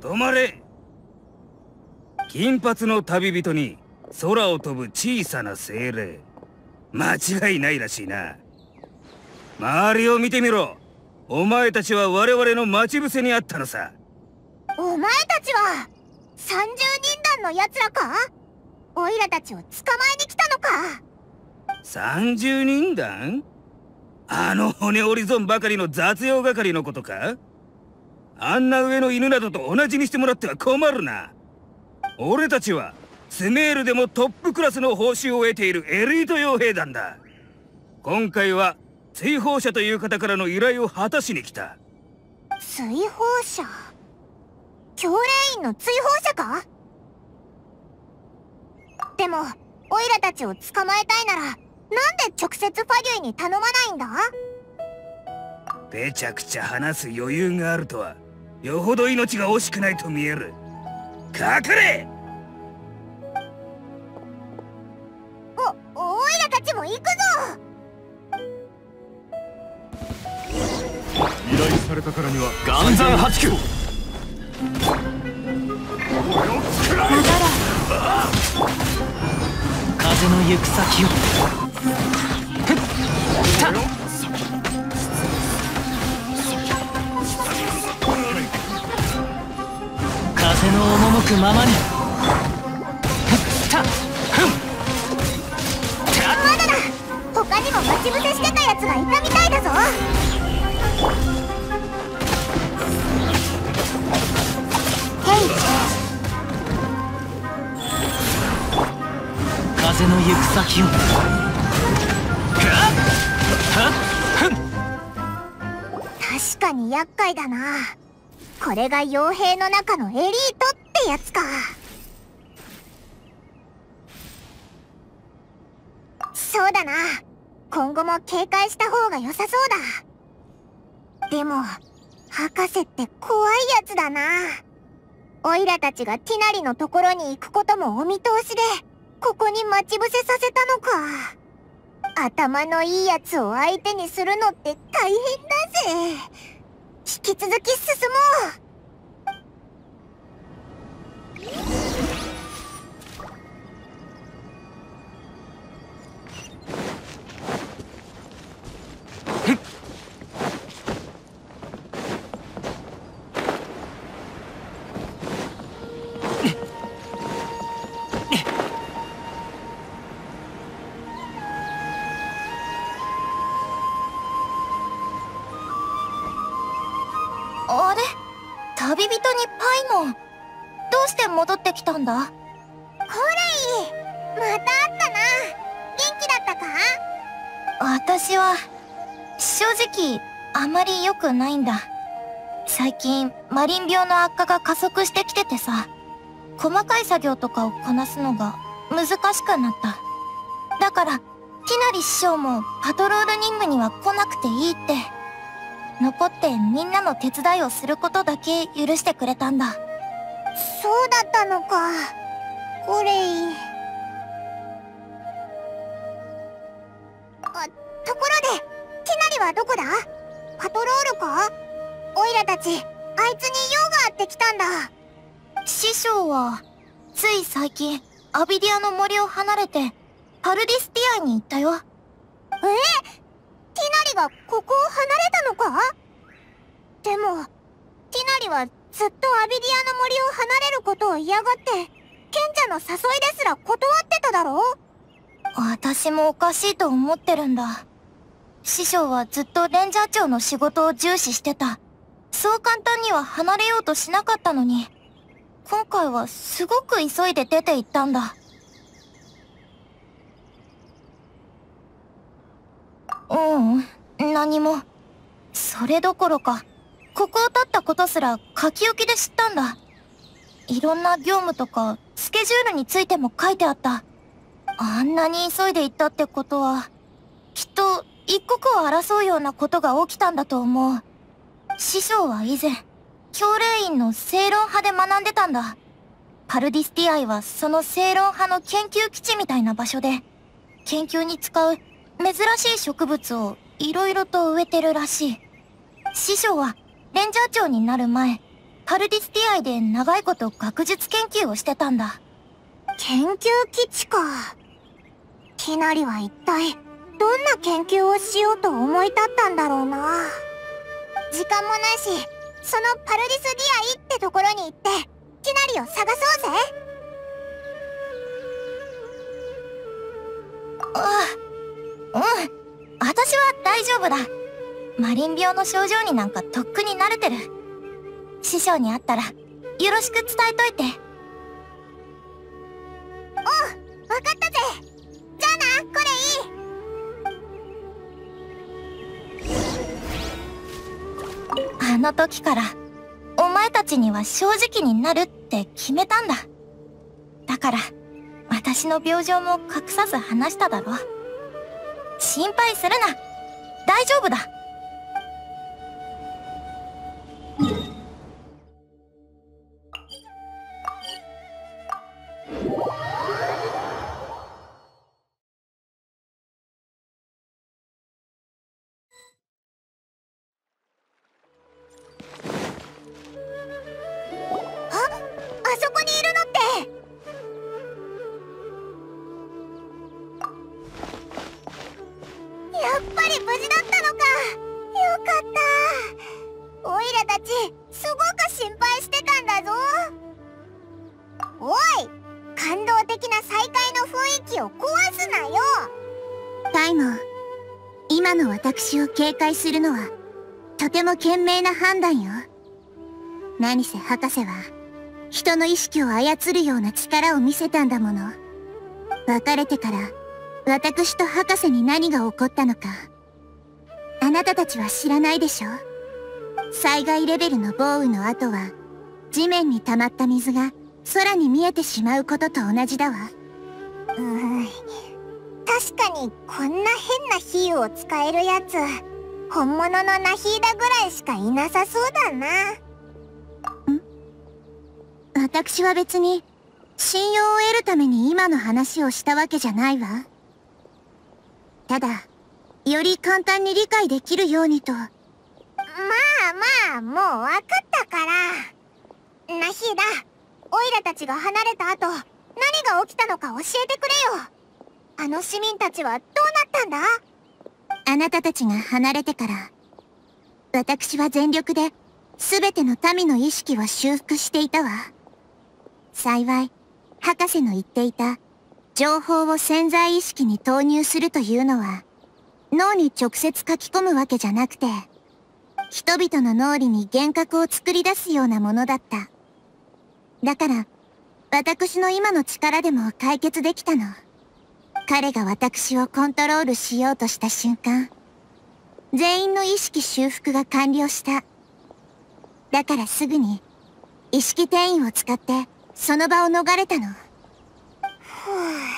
止まれ。金髪の旅人に空を飛ぶ小さな精霊。間違いないらしいな。周りを見てみろ。お前たちは我々の待ち伏せにあったのさ。お前たちは30人団の奴らか？オイラたちを捕まえに来たのか？30人団？あの骨折り損ばかりの雑用係のことか？あんな上の犬などと同じにしてもらっては困るな。俺たちはスメールでもトップクラスの報酬を得ているエリート傭兵団だ。今回は追放者という方からの依頼を果たしに来た。追放者？教令員の追放者か？でもオイラたちを捕まえたいならなんで直接ファギュイに頼まないんだ？ぺちゃくちゃ話す余裕があるとはよほど命が惜しくないと見える。隠れ！おオイラたちも行くぞ！依頼されたからには岩山八九。風の行く先を。ふっ風の赴くままに。まだだ。他にも待ち伏せしてた奴がいたみたいだぞ。ヘイ風の行く先を。確かに厄介だなこれが傭兵の中のエリートってやつか。そうだな。今後も警戒した方が良さそうだ。でも博士って怖いやつだな。オイラたちがティナリのところに行くこともお見通しでここに待ち伏せさせたのか。頭のいいやつを相手にするのって大変だぜ。引き続き進もう。戻ってきたんだ。コレイまた会ったな。元気だったか？私は正直あまり良くないんだ。最近マリン病の悪化が加速してきててさ。細かい作業とかをこなすのが難しくなった。だからティナリ師匠もパトロール任務には来なくていいって。残ってみんなの手伝いをすることだけ許してくれたんだそうだったのか。コレイあところでティナリはどこだ？パトロールか？オイラたちあいつに用があって来たんだ。師匠はつい最近アビディアの森を離れてパルディスティアに行ったよ。え？ティナリがここを離れたのか？でもティナリはずっとアビディアの森を離れることを嫌がって賢者の誘いですら断ってただろ？私もおかしいと思ってるんだ。師匠はずっとレンジャー長の仕事を重視してた。そう簡単には離れようとしなかったのに。今回はすごく急いで出て行ったんだ。ううん何も。それどころかここを立ったことすら書き置きで知ったんだ。いろんな業務とかスケジュールについても書いてあった。あんなに急いで行ったってことはきっと一刻を争うようなことが起きたんだと思う。師匠は以前教令員の正論派で学んでたんだ。パルディスティアイはその正論派の研究基地みたいな場所で研究に使う珍しい植物をいろいろと植えてるらしい。師匠はレンジャー長になる前パルディスディアイで長いこと学術研究をしてたんだ。研究基地か。ティナリは一体、どんな研究をしようと思い立ったんだろうな。時間もないし、そのパルディスディアイってところに行って、ティナリを探そうぜああ、うん。私は大丈夫だ。マリン病の症状になんかとっくに慣れてる。師匠に会ったら、よろしく伝えといて。おう、わかったぜじゃあな、これいいあの時から、お前たちには正直になるって決めたんだ。だから、私の病状も隠さず話しただろ。心配するな大丈夫だ警戒するのは、とても賢明な判断よ。何せ博士は、人の意識を操るような力を見せたんだもの。別れてから、私と博士に何が起こったのか、あなたたちは知らないでしょ災害レベルの豪雨の後は、地面に溜まった水が空に見えてしまうことと同じだわ。うーん。確かにこんな変な比喩を使えるやつ本物のナヒーダぐらいしかいなさそうだな。ん？私は別に、信用を得るために今の話をしたわけじゃないわ。ただ、より簡単に理解できるようにと。まあまあ、もう分かったから。ナヒーダ、オイラたちが離れた後、何が起きたのか教えてくれよ。あの市民たちはどうなったんだ？あなたたちが離れてから、私は全力で全ての民の意識を修復していたわ。幸い、博士の言っていた、情報を潜在意識に投入するというのは、脳に直接書き込むわけじゃなくて、人々の脳裏に幻覚を作り出すようなものだった。だから、私の今の力でも解決できたの。彼が私をコントロールしようとした瞬間、全員の意識修復が完了した。だからすぐに、意識転移を使って、その場を逃れたの。ふぅ。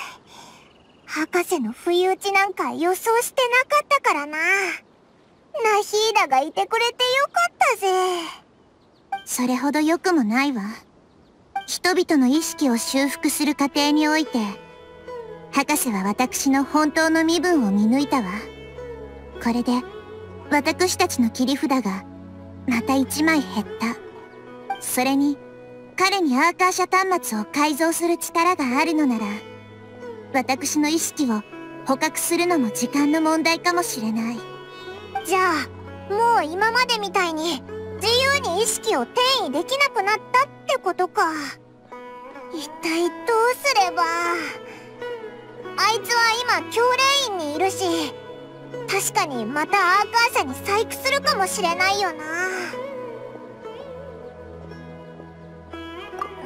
博士の不意打ちなんか予想してなかったからな。ナヒーダがいてくれてよかったぜ。それほど良くもないわ。人々の意識を修復する過程において、博士は私の本当の身分を見抜いたわ。これで、私たちの切り札が、また一枚減った。それに、彼にアーカーシャ端末を改造する力があるのなら、私の意識を捕獲するのも時間の問題かもしれない。じゃあ、もう今までみたいに、自由に意識を転移できなくなったってことか。一体どうすれば。あいつは今教練院にいるし確かにまたアーカー社に細工するかもしれないよな。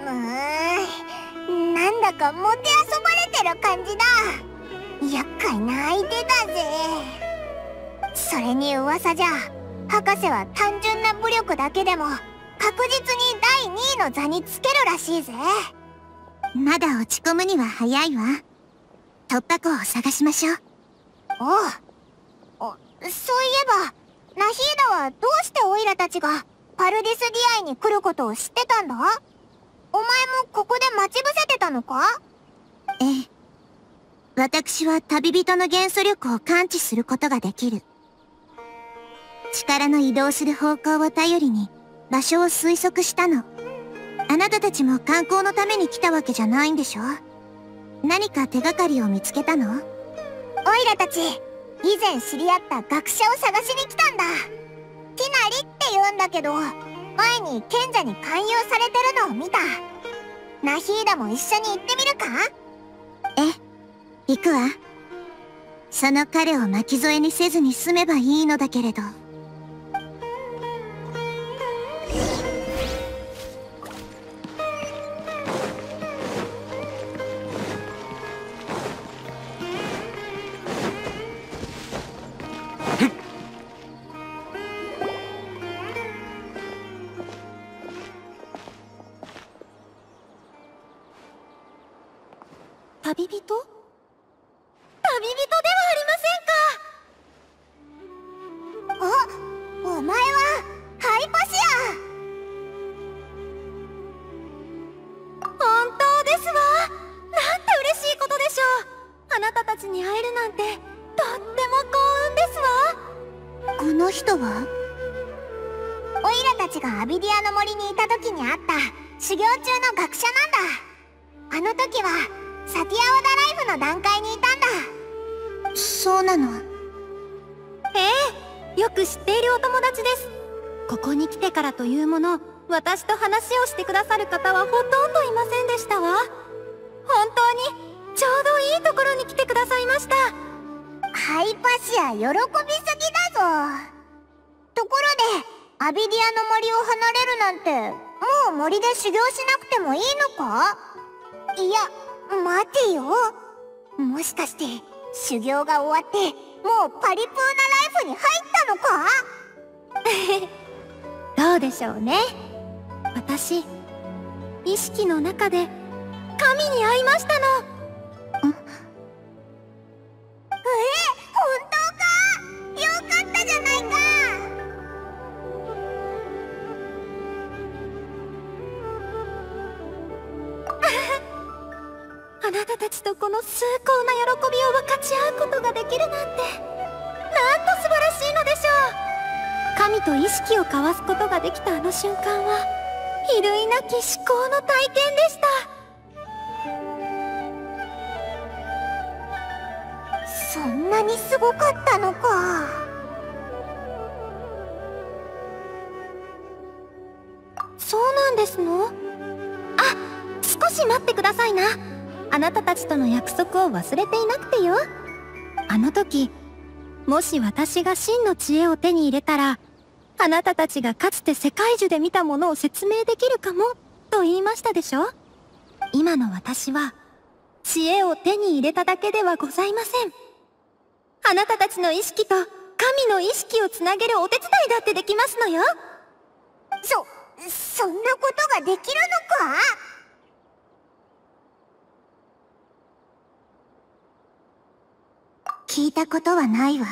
うーんなんだかもてあそばれてる感じだ。厄介な相手だぜ。それに噂じゃ博士は単純な武力だけでも確実に第2位の座につけるらしいぜ。まだ落ち込むには早いわ。突破口を探しましょう。おう。そういえばナヒーダはどうしてオイラたちがパルディスディアイに来ることを知ってたんだ？お前もここで待ち伏せてたのか？ええ。私は旅人の元素力を感知することができる。力の移動する方向を頼りに場所を推測したの。あなたたちも観光のために来たわけじゃないんでしょ？何か手がかりを見つけたの？オイラたち、以前知り合った学者を探しに来たんだ。ティナリって言うんだけど、前に賢者に勧誘されてるのを見た。ナヒーダも一緒に行ってみるか？え、行くわ。その彼を巻き添えにせずに済めばいいのだけれど。旅人？旅人ではありませんか。お、お前は、ハイパシ本当ですわ。なんて嬉しいことでしょう。あなたたちに会えるなんてとっても幸運ですわ。アこの人は？オイラたちがアビディアの森にいた時に会った。修行中の学者なんだ。あの時はサティアオダライフの段階にいたんだ。そうなの？ええよく知っているお友達です。ここに来てからというもの私と話をしてくださる方はほとんどいませんでしたわ。本当にちょうどいいところに来てくださいました。ハイパシア喜びすぎだぞ。ところでアビディアの森を離れるなんてもう森で修行しなくてもいいのか？いや待てよ。もしかして修行が終わってもうパリプーナライフに入ったのか？どうでしょうね。私意識の中で神に会いましたの。え？本当か？よかったじゃないかあなたたちとこの崇高な喜びを分かち合うことができるなんて。なんと素晴らしいのでしょう。神と意識を交わすことができたあの瞬間は比類なき至高の体験でした。そんなにすごかったのか。そうなんですの？あ少し待ってくださいな。あなたたちとの約束を忘れていなくてよ。あの時もし私が真の知恵を手に入れたらあなたたちがかつて世界中で見たものを説明できるかもと言いましたでしょ？今の私は知恵を手に入れただけではございません。あなたたちの意識と神の意識をつなげるお手伝いだってできますのよ。そそんなことができるのか？聞いたことはないわ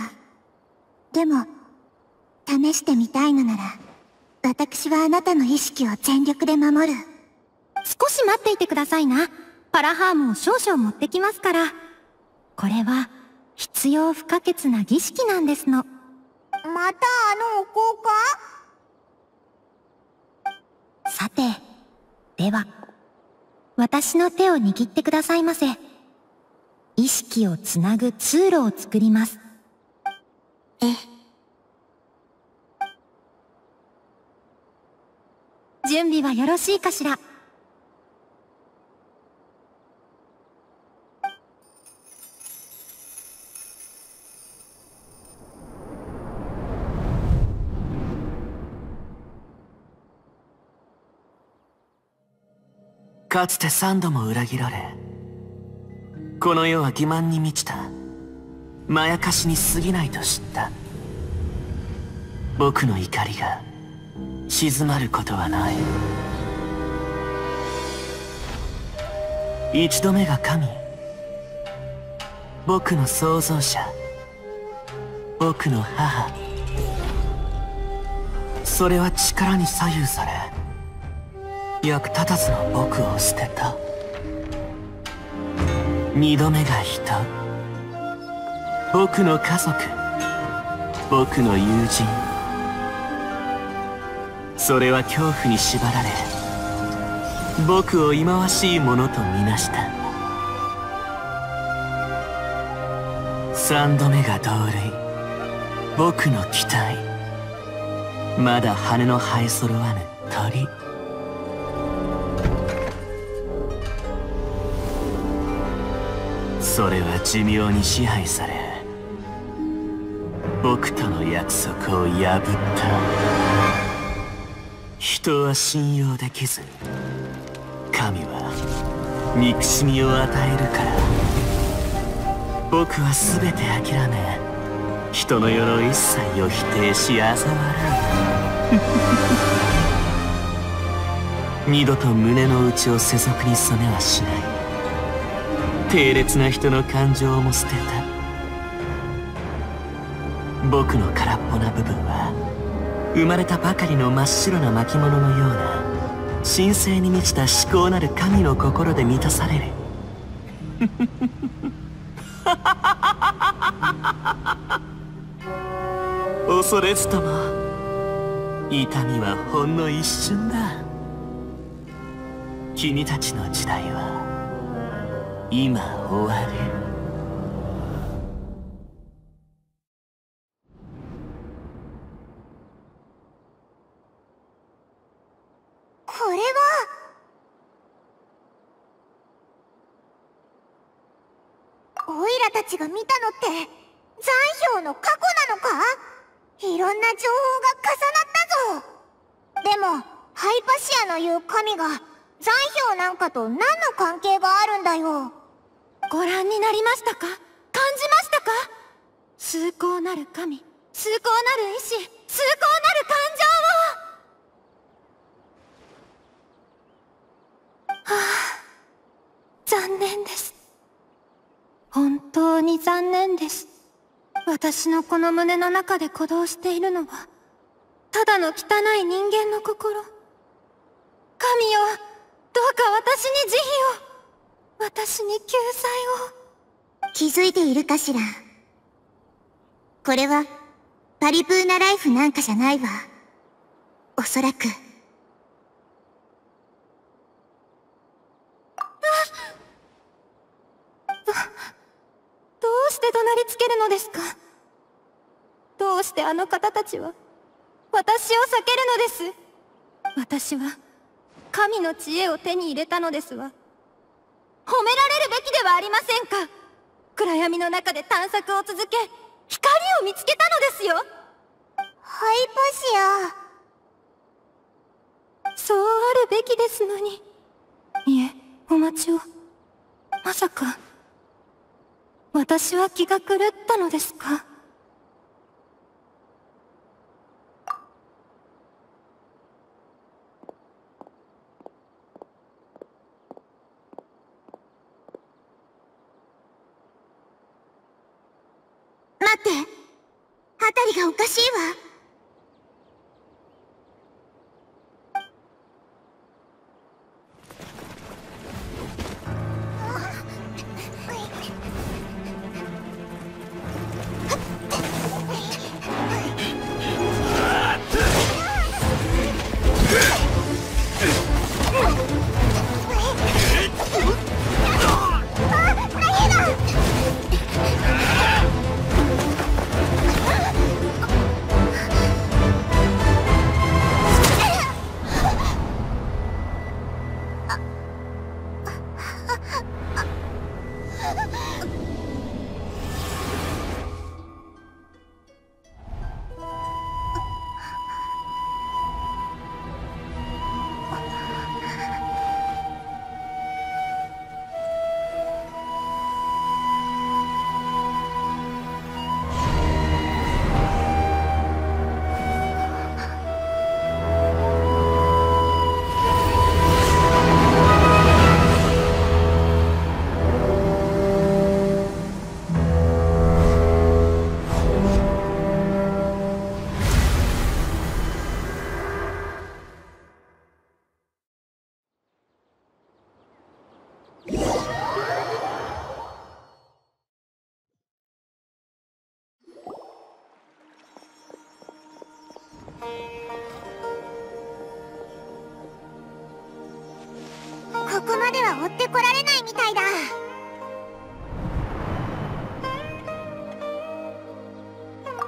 でも試してみたいのなら私はあなたの意識を全力で守る少し待っていてくださいな。パラハームを少々持ってきますから。これは、必要不可欠な儀式なんですの。またあのお香か？さて、では、私の手を握ってくださいませ。意識をつなぐ通路を作ります。え準備はよろしいかしら？かつて三度も裏切られこの世は欺瞞に満ちた。まやかしに過ぎないと知った。僕の怒りが静まることはない。一度目が神。僕の創造者。僕の母。それは力に左右され役立たずの僕を捨てた。二度目が人。僕の家族。僕の友人。それは恐怖に縛られ僕を忌まわしいものとみなした。三度目が同類。僕の期待。まだ羽の生え揃わぬ鳥。それは寿命に支配され僕との約束を破った。人は信用できず神は憎しみを与えるから。僕は全て諦め人の世の一切を否定し嘲笑う。二度と胸の内を世俗に染めはしない。低劣な人の感情も捨てた。僕の空っぽな部分は生まれたばかりの真っ白な巻物のような神聖に満ちた思考なる神の心で満たされる。恐れずとも痛みはほんの一瞬だ。君たちの時代は今終わる。これは。オイラたちが見たのって残氷の過去なのか？いろんな情報が重なったぞ。でもハイパシアの言う神が残氷なんかと何の関係があるんだよ？ご覧になりましたか？感じましたか？崇高なる神崇高なる意志崇高なる感情を！はあ残念です。本当に残念です。私のこの胸の中で鼓動しているのはただの汚い人間の心。神よどうか私に慈悲を。私に救済を。気づいているかしら。これはパリプーナライフなんかじゃないわ。おそらく。どうして怒鳴りつけるのですか？どうしてあの方たちは？私を避けるのです。私は神の知恵を手に入れたのですわ。褒められるべきではありませんか。暗闇の中で探索を続け光を見つけたのですよ。ハイパシア。そうあるべきですのに。いえお待ちを。まさか私は気が狂ったのですかは追ってこられないみたいだ。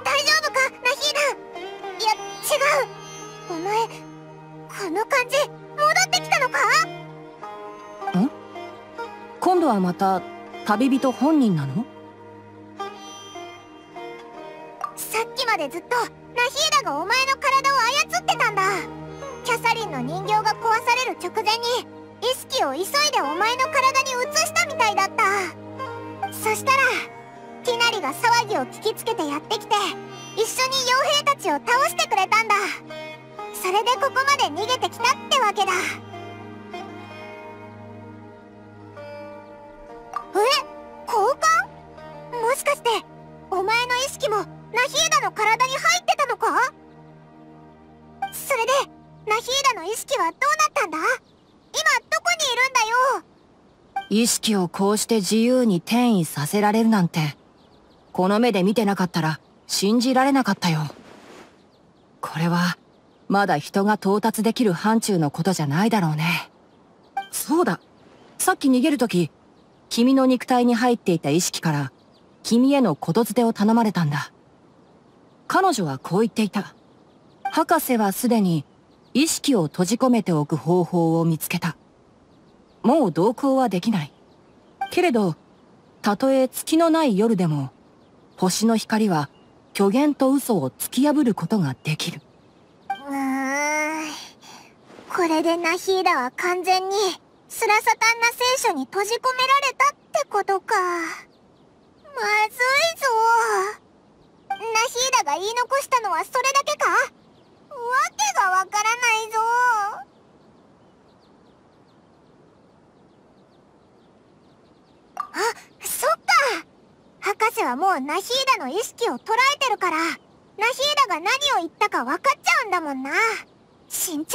大丈夫かナヒーダいや違う。お前この感じ戻ってきたのか？今度はまた旅人本人なの？さっきまでずっとナヒーダがお前の体を操ってたんだ。キャサリンの人形が壊される直前に意識を急いでお前の体に移したみたいだった。そしたらティナリが騒ぎを聞きつけてやってきて一緒に傭兵たちを倒してくれたんだ。それでここまで逃げてきたってわけだ。識をこうして自由に転移させられるなんてこの目で見てなかったら信じられなかったよ。これはまだ人が到達できる範疇のことじゃないだろうね。そうだ。さっき逃げる時君の肉体に入っていた意識から君へのことづてを頼まれたんだ。彼女はこう言っていた。博士はすでに意識を閉じ込めておく方法を見つけた。もう同行はできない。けれどたとえ月のない夜でも星の光は虚言と嘘を突き破ることができる。うーん。これでナヒーダは完全にスラサタンナ聖書に閉じ込められたってことか。まずいぞ。ナヒーダが言い残したのはそれだけか？わけがわからないぞ。そっか。博士はもうナヒーダの意識を捉えてるから。ナヒーダが何を言ったか分かっちゃうんだもんな。慎重なん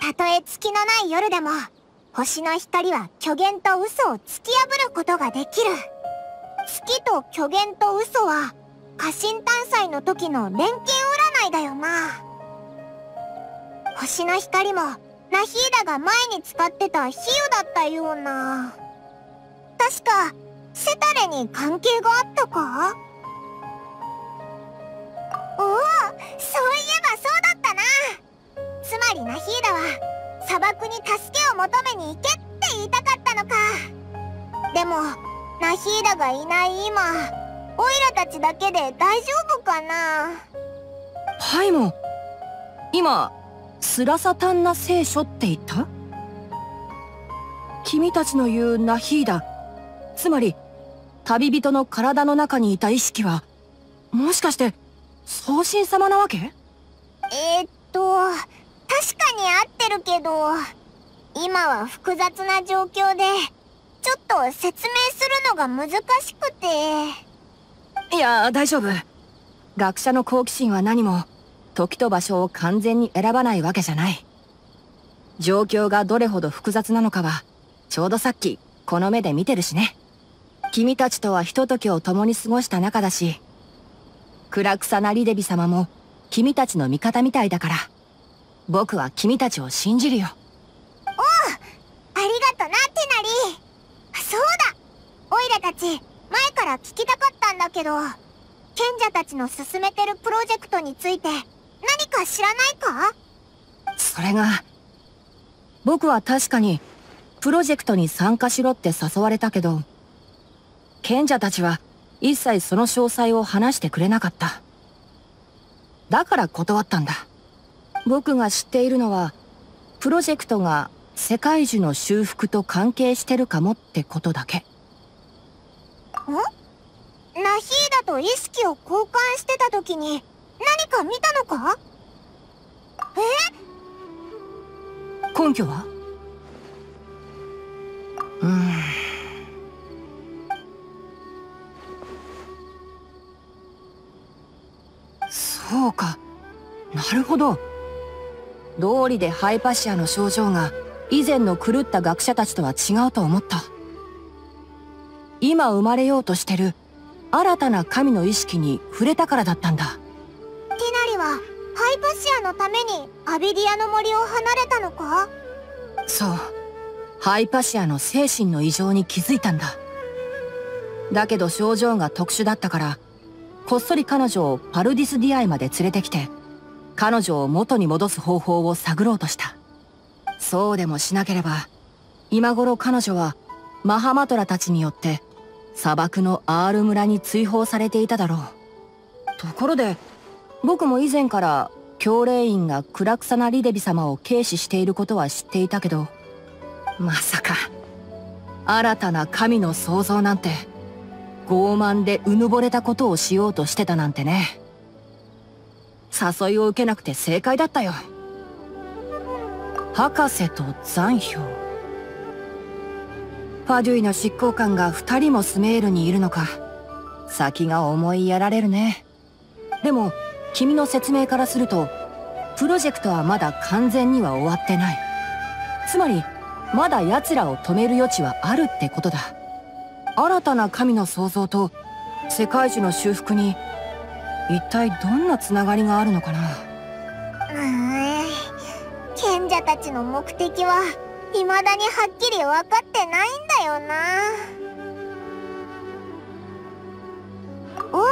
だ。たとえ月のない夜でも星の光は虚言と嘘を突き破ることができる。月と虚言と嘘は家臣探査の時の錬金占いだよな。星の光もナヒーダが前に使ってた比喩だったような。確かセタレに関係があったか？おおそういえばそうだったな。つまりナヒーダは砂漠に助けを求めに行けって言いたかったのか。でもナヒーダがいない今オイラたちだけで大丈夫かな？ハイモン今スラサタンナ聖書って言った？君たちの言うナヒーダつまり旅人の体の中にいた意識はもしかして送信様なわけ？えー、っと確かに合ってるけど今は複雑な状況でちょっと説明するのが難しくて。いや大丈夫。学者の好奇心は何も時と場所を完全に選ばないわけじゃない。状況がどれほど複雑なのかはちょうどさっきこの目で見てるしね君たちとはひとときを共に過ごした仲だし暗草なリデビ様も君たちの味方みたいだから。僕は君たちを信じるよ。ありがとなテナリそうだ。オイラたち前から聞きたかったんだけど賢者たちの進めてるプロジェクトについて何か知らないか？それが僕は確かにプロジェクトに参加しろって誘われたけど賢者たちは一切その詳細を話してくれなかった。だから断ったんだ。僕が知っているのはプロジェクトが世界樹の修復と関係してるかもってことだけ。ん？ナヒーダと意識を交換してた時に何か見たのか？え？根拠は？うーんそうか。なるほど。道理でハイパシアの症状が以前の狂った学者たちとは違うと思った。今生まれようとしてる新たな神の意識に触れたからだったんだ。ティナリはハイパシアのためにアビディアの森を離れたのか？そう。ハイパシアの精神の異常に気づいたんだ。だけど症状が特殊だったからこっそり彼女をパルディスディアイまで連れてきて彼女を元に戻す方法を探ろうとした。そうでもしなければ今頃彼女はマハマトラたちによって砂漠のアアル村に追放されていただろう。ところで僕も以前から教令院がクラクサナリデビ様を軽視していることは知っていたけどまさか新たな神の創造なんて。傲慢でうぬぼれたことをしようとしてたなんてね。誘いを受けなくて正解だったよ。博士と残氷ファデュイの執行官が2人もスメールにいるのか。先が思いやられるね。でも君の説明からするとプロジェクトはまだ完全には終わってない。つまりまだ奴らを止める余地はあるってことだ。新たな神の創造と世界樹の修復に一体どんなつながりがあるのかな？うん賢者たちの目的は未だにはっきり分かってないんだよな。おう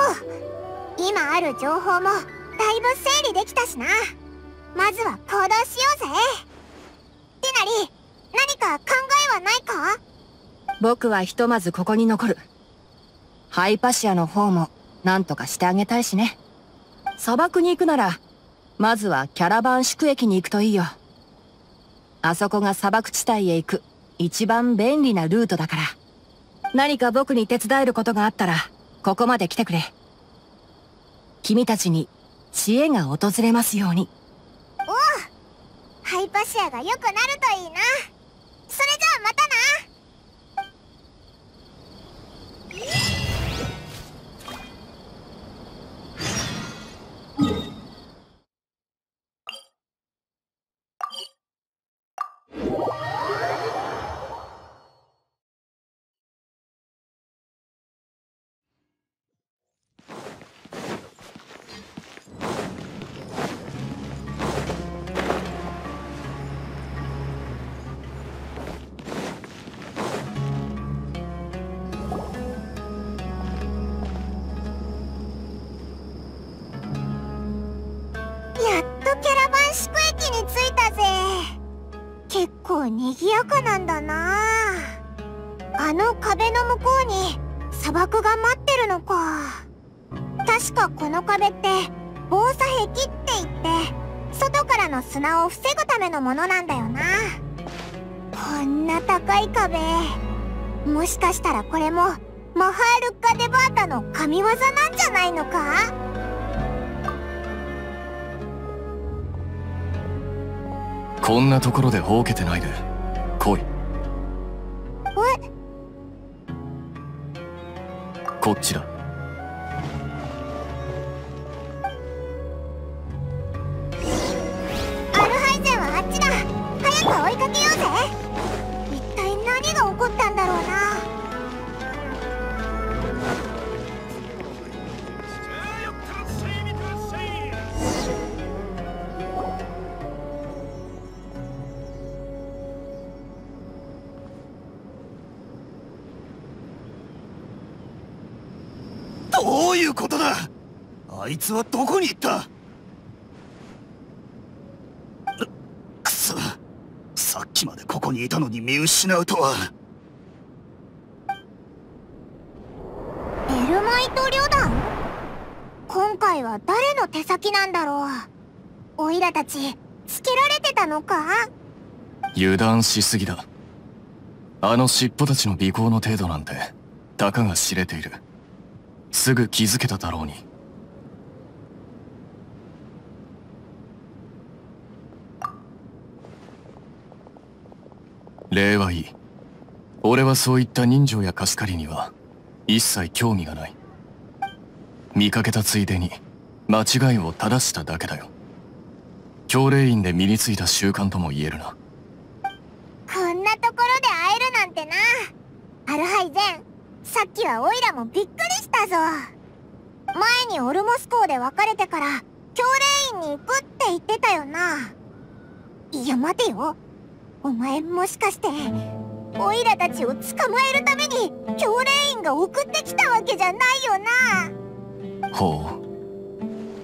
今ある情報もだいぶ整理できたしな。まずは行動しようぜ。ティナリ何か考えはないか？僕はひとまずここに残る。ハイパシアの方も何とかしてあげたいしね。砂漠に行くならまずはキャラバン宿駅に行くといいよ。あそこが砂漠地帯へ行く一番便利なルートだから。何か僕に手伝えることがあったらここまで来てくれ。君たちに知恵が訪れますように。おうハイパシアが良くなるといいな。それじゃあまたな。賑やかなんだな。あの壁の向こうに砂漠が待ってるのか。確かこの壁って防砂壁って言って外からの砂を防ぐためのものなんだよな。こんな高い壁。もしかしたらこれもマハールッカ・デバータの神業なんじゃないのか？こんなところでほうけてないで。来い。えこっちだいつはどこに行った？くそさっきまでここにいたのに見失うとは。エルマイト旅団？今回は誰の手先なんだろう？オイラたちつけられてたのか？油断しすぎだ。あの尻尾たちの尾行の程度なんてたかが知れている。すぐ気づけただろうに礼はいい。俺はそういった人情や貸し借りには一切興味がない。見かけたついでに間違いを正しただけだよ。教令員で身についた習慣とも言えるな。こんなところで会えるなんてな。アルハイゼンさっきはオイラもびっくりしたぞ。前にオルモス港で別れてから教令員に行くって言ってたよな。いや待てよ。お前もしかしてオイラたちを捕まえるために教令員が送ってきたわけじゃないよな？ほ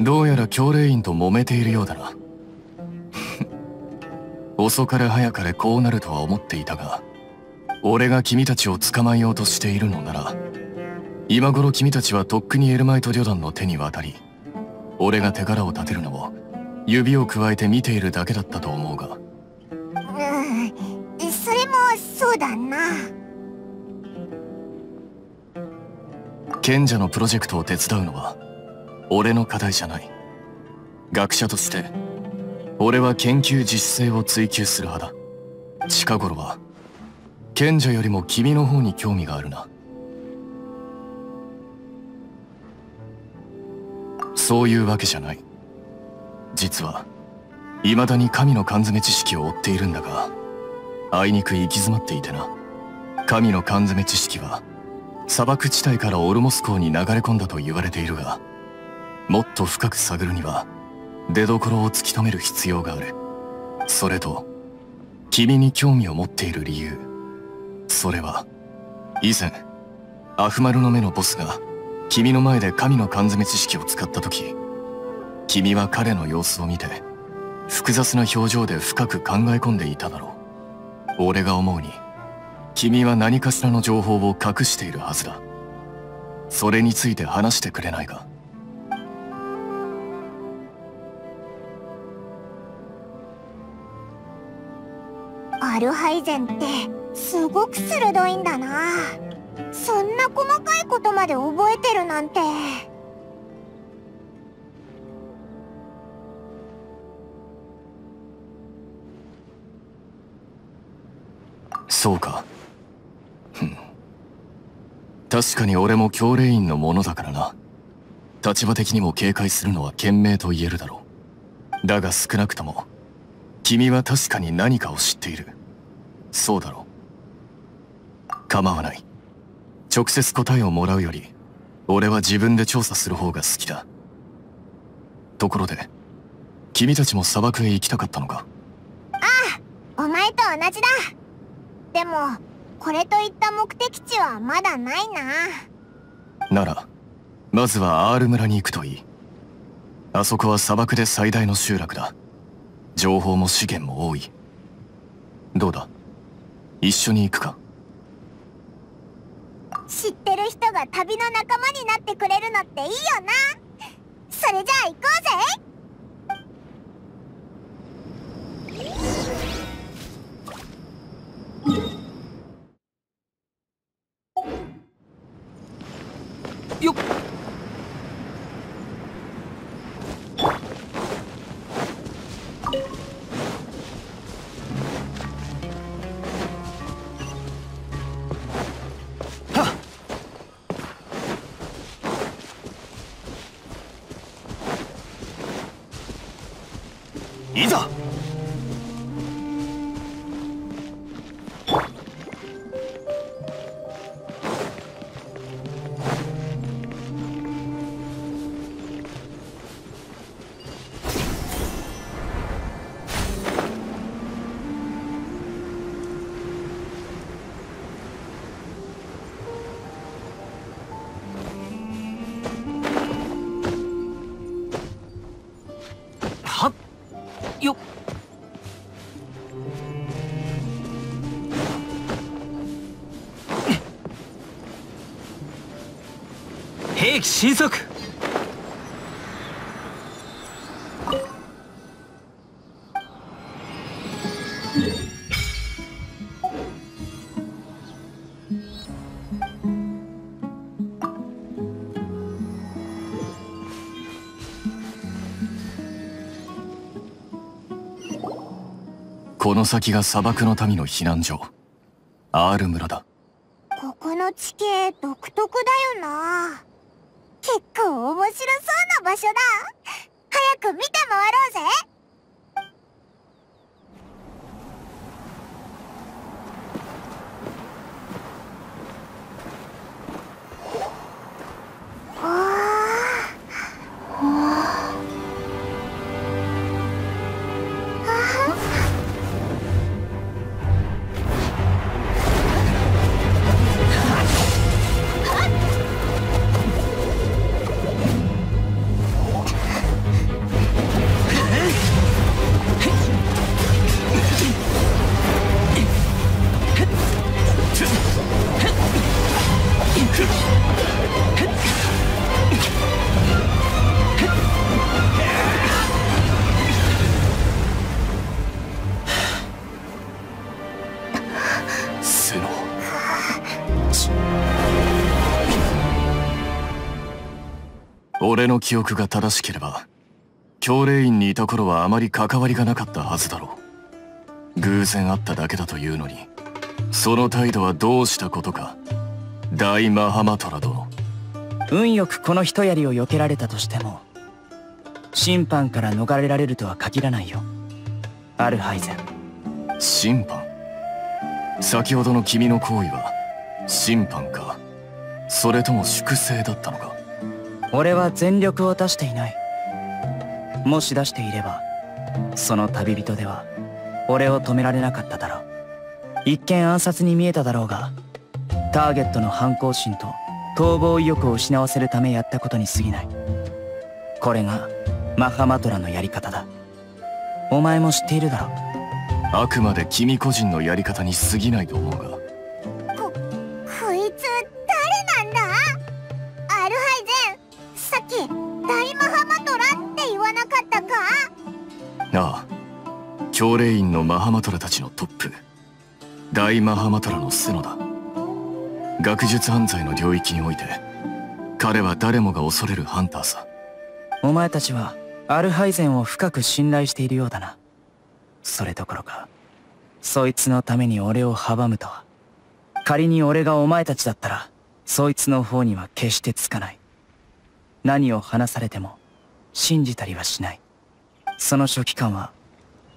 う。どうやら教令員と揉めているようだな。遅かれ早かれこうなるとは思っていたが俺が君たちを捕まえようとしているのなら今頃君たちはとっくにエルマイト旅団の手に渡り俺が手柄を立てるのを指をくわえて見ているだけだったと思うがそうだな。賢者のプロジェクトを手伝うのは俺の課題じゃない。学者として俺は研究実施性を追求する派だ。近頃は賢者よりも君の方に興味があるな。そういうわけじゃない。実は未だに神の缶詰知識を追っているんだが。あいにく行き詰まっていてな。神の缶詰知識は砂漠地帯からオルモス港に流れ込んだと言われているがもっと深く探るには出どころを突き止める必要がある。それと君に興味を持っている理由。それは以前アフマルの目のボスが君の前で神の缶詰知識を使った時君は彼の様子を見て複雑な表情で深く考え込んでいただろう。俺が思うに君は何かしらの情報を隠しているはずだ。それについて話してくれないか。アルハイゼンってすごく鋭いんだな。そんな細かいことまで覚えてるなんて。そうか。確かに俺も教令員のものだからな。立場的にも警戒するのは賢明と言えるだろう。だが少なくとも君は確かに何かを知っている。そうだろう。構わない。直接答えをもらうより俺は自分で調査する方が好きだ。ところで君たちも砂漠へ行きたかったのか？ああお前と同じだ。でもこれといった目的地はまだないな。ならまずは R 村に行くといい。あそこは砂漠で最大の集落だ。情報も資源も多い。どうだ？一緒に行くか？知ってる人が旅の仲間になってくれるのっていいよな。それじゃあ行こうぜ Thank you. 兵器神速この先が砂漠の民の避難所。R 村だ。俺の記憶が正しければ教霊院にいた頃はあまり関わりがなかったはずだろう。偶然会っただけだというのにその態度はどうしたことか大マハマトラ殿。運よくこの一槍を避けられたとしても審判から逃れられるとは限らないよ。アルハイゼン。審判？先ほどの君の行為は審判かそれとも粛清だったのか？俺は全力を出していない。もし出していればその旅人では俺を止められなかっただろう。一見暗殺に見えただろうがターゲットの反抗心と逃亡意欲を失わせるためやったことに過ぎない。これがマハマトラのやり方だ。お前も知っているだろう。あくまで君個人のやり方に過ぎないと思うが教霊院のマハマトラたちのトップ。大マハマトラのスノだ。学術犯罪の領域において彼は誰もが恐れるハンターさ。お前たちはアルハイゼンを深く信頼しているようだな。それどころかそいつのために俺を阻むとは。仮に俺がお前たちだったらそいつの方には決してつかない。何を話されても信じたりはしない。その初期間は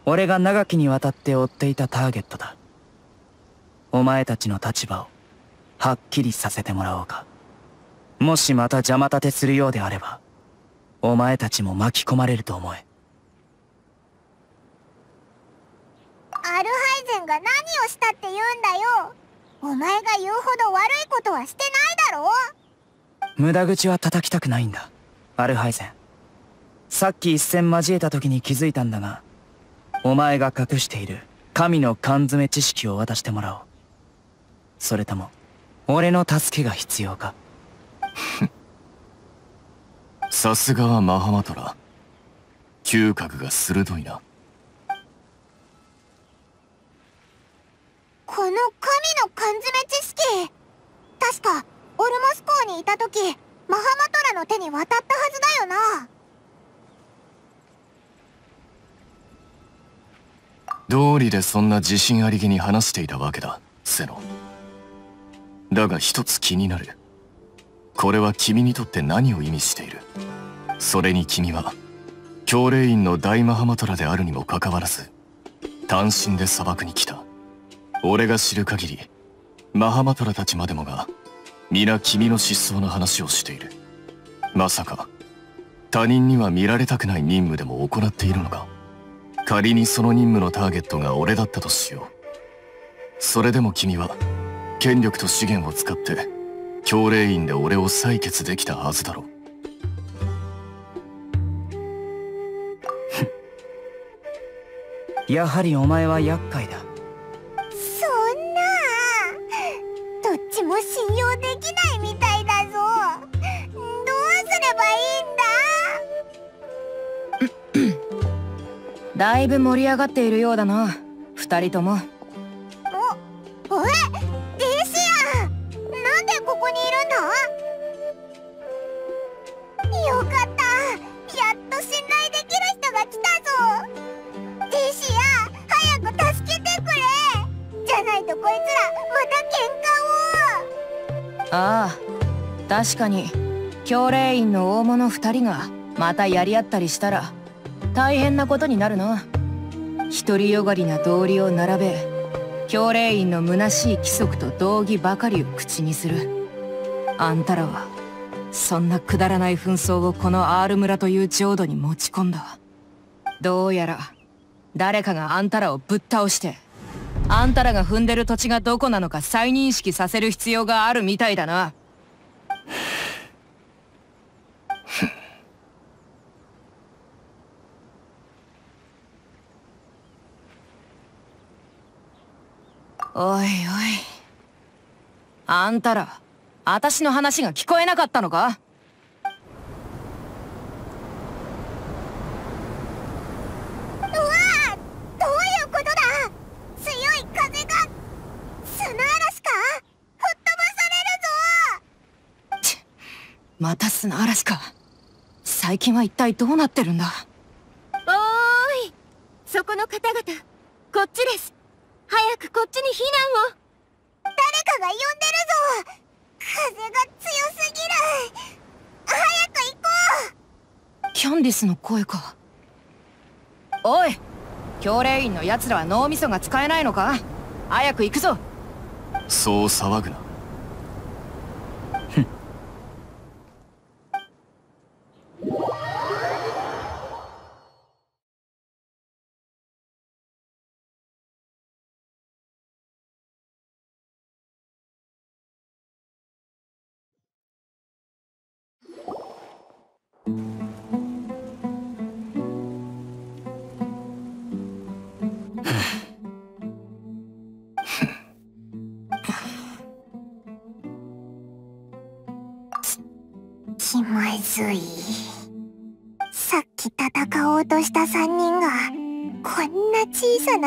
俺が長きにわたって追っていたターゲットだ。お前たちの立場をはっきりさせてもらおうか。もしまた邪魔立てするようであればお前たちも巻き込まれると思え。アルハイゼンが何をしたって言うんだよ。お前が言うほど悪いことはしてないだろ。無駄口は叩きたくないんだアルハイゼン。さっき一戦交えた時に気づいたんだがお前が隠している神の缶詰知識を渡してもらおう。それとも俺の助けが必要か？さすがはマハマトラ。嗅覚が鋭いな。この神の缶詰知識。確かオルモス港にいた時マハマトラの手に渡ったはずだよな道理でそんな自信ありげに話していたわけだセノ。だが一つ気になる。これは君にとって何を意味している。それに君は教霊院の大マハマトラであるにもかかわらず単身で砂漠に来た。俺が知る限りマハマトラたちまでもが皆君の失踪の話をしている。まさか他人には見られたくない任務でも行っているのか。仮にその任務のターゲットが俺だったとしよう。それでも君は権力と資源を使って教令院で俺を採決できたはずだろう。やはりお前は厄介だ。だいぶ盛り上がっているようだな。二人とも。おおいデシアなんでここにいるんだよかった。やっと信頼できる人が来たぞ。デシア早く助けてくれ。じゃないとこいつらまた喧嘩を。ああ確かに。教霊院の大物二人がまたやり合ったりしたら大変なことになるな独りよがりな道理を並べ教霊院の虚しい規則と道義ばかりを口にする。あんたらはそんなくだらない紛争をこの R 村という浄土に持ち込んだ。どうやら誰かがあんたらをぶっ倒してあんたらが踏んでる土地がどこなのか再認識させる必要があるみたいだな。おいおい。あんたら私の話が聞こえなかったのか？うわあどういうことだ？強い風が砂嵐か？吹っ飛ばされるぞ！また砂嵐か？最近は一体どうなってるんだ？おーいそこの方々こっちです早くこっちに避難を。誰かが呼んでるぞ。風が強すぎる。早く行こう。キャンディスの声か。おい教令員の奴らは脳みそが使えないのか？早く行くぞ。そう騒ぐな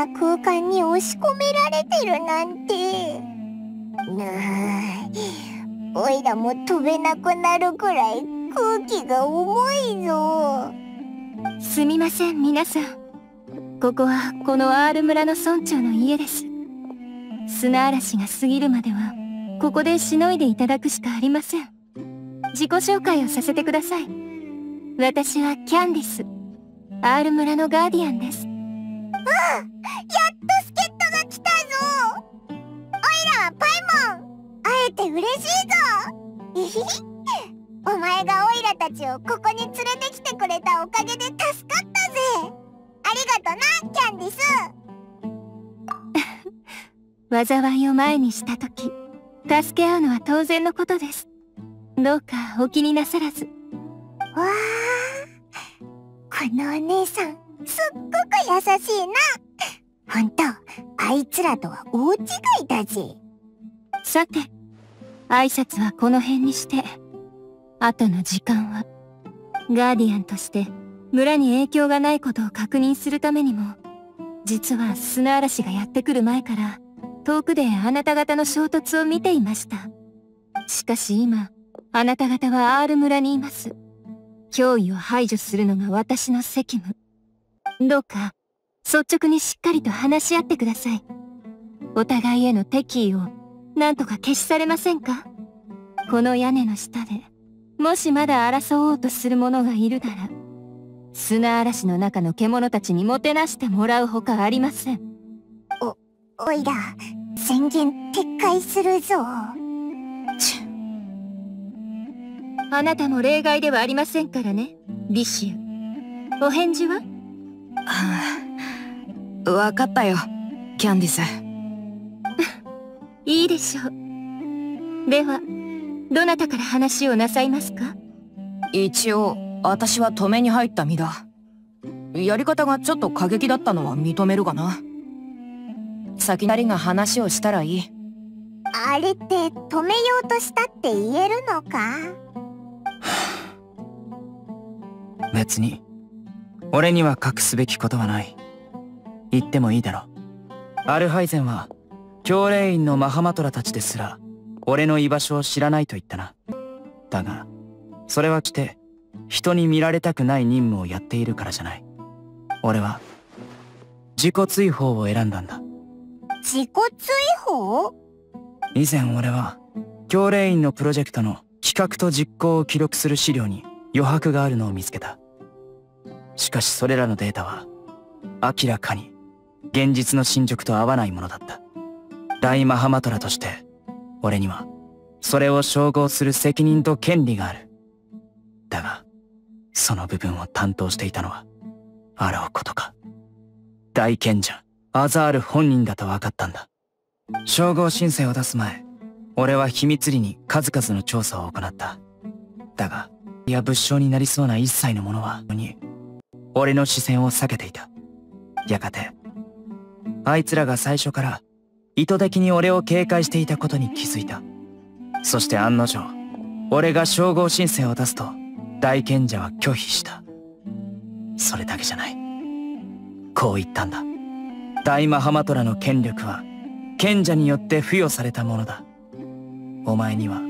な空間に押し込められてるなんて。ぬーおいらも飛べなくなるくらい空気が重いぞ。すみません皆さん。ここはこの R 村の村長の家です。砂嵐が過ぎるまではここでしのいでいただくしかありません。自己紹介をさせてください。私はキャンディス。R 村のガーディアンです。やっと助っ人が来たぞ。おいらはパイモン。会えて嬉しいぞ。えひひお前がオイラたちをここに連れてきてくれたおかげで助かったぜ。ありがとなキャンディス。災いを前にした時助け合うのは当然のことです。どうかお気になさらず。わあこのお姉さんすっごく優しいな。ほんとあいつらとは大違いだぜ。さて挨拶はこの辺にして後の時間はガーディアンとして村に影響がないことを確認するためにも実は砂嵐がやってくる前から遠くであなた方の衝突を見ていました。しかし今あなた方は R 村にいます。脅威を排除するのが私の責務。どうか率直にしっかりと話し合ってください。お互いへの敵意を何とか消しされませんか？この屋根の下でもしまだ争おうとする者がいるなら砂嵐の中の獣たちにもてなしてもらうほかありません。おいら宣言撤回するぞ。あなたも例外ではありませんからねビシュお返事は？わかったよキャンディス。いいでしょう。ではどなたから話をなさいますか？一応私は止めに入った身だ。やり方がちょっと過激だったのは認めるがな。先なりが話をしたらいい。あれって止めようとしたって言えるのか？別に俺には隠すべきことはない。言ってもいいだろう。アルハイゼンは教令員のマハマトラたちですら俺の居場所を知らないと言ったな。だがそれは来て人に見られたくない任務をやっているからじゃない。俺は自己追放を選んだんだ。自己追放？以前俺は教令員のプロジェクトの企画と実行を記録する資料に余白があるのを見つけた。しかしそれらのデータは明らかに現実の進捗と合わないものだった。大マハマトラとして俺にはそれを照合する責任と権利がある。だがその部分を担当していたのはあろうことか。大賢者アザール本人だと分かったんだ。照合申請を出す前俺は秘密裏に数々の調査を行った。だがいや物証になりそうな一切のものはに俺の視線を避けていた。やがてあいつらが最初から意図的に俺を警戒していたことに気づいた。そして案の定俺が照合申請を出すと大賢者は拒否した。それだけじゃない。こう言ったんだ。大マハマトラの権力は賢者によって付与されたものだ。お前には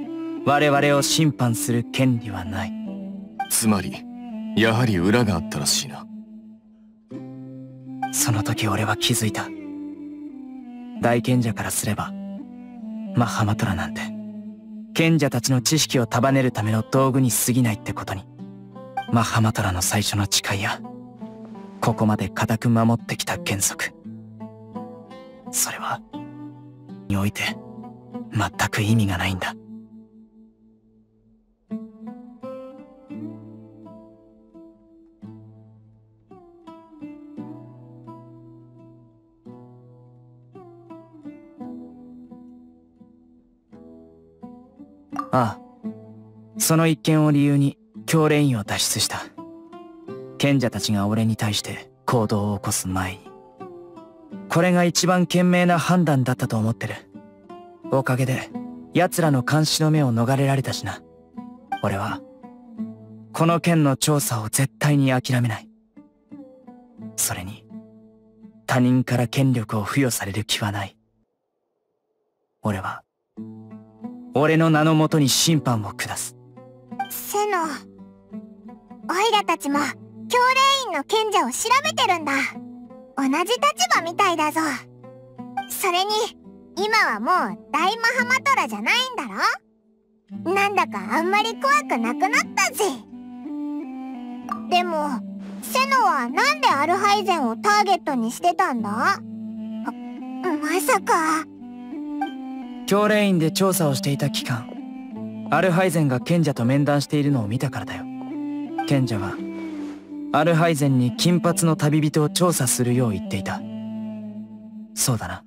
我々を審判する権利はない。つまりやはり裏があったらしいな。その時俺は気づいた。大賢者からすればマッハマトラなんて賢者たちの知識を束ねるための道具に過ぎないってことにマッハマトラの最初の誓いやここまで固く守ってきた原則。それはにおいて全く意味がないんだ。ああその一件を理由に教練院を脱出した。賢者たちが俺に対して行動を起こす前に。これが一番賢明な判断だったと思ってる。おかげで奴らの監視の目を逃れられたしな。俺はこの件の調査を絶対に諦めない。それに他人から権力を付与される気はない。俺は俺の名のもとに審判を下す。セノオイラたちも教令員の賢者を調べてるんだ。同じ立場みたいだぞ。それに今はもう大マハマトラじゃないんだろ？なんだかあんまり怖くなくなったぜ。でもセノはなんでアルハイゼンをターゲットにしてたんだ？まさか。教練院で調査をしていた期間アルハイゼンが賢者と面談しているのを見たからだよ。賢者はアルハイゼンに金髪の旅人を調査するよう言っていた。そうだな。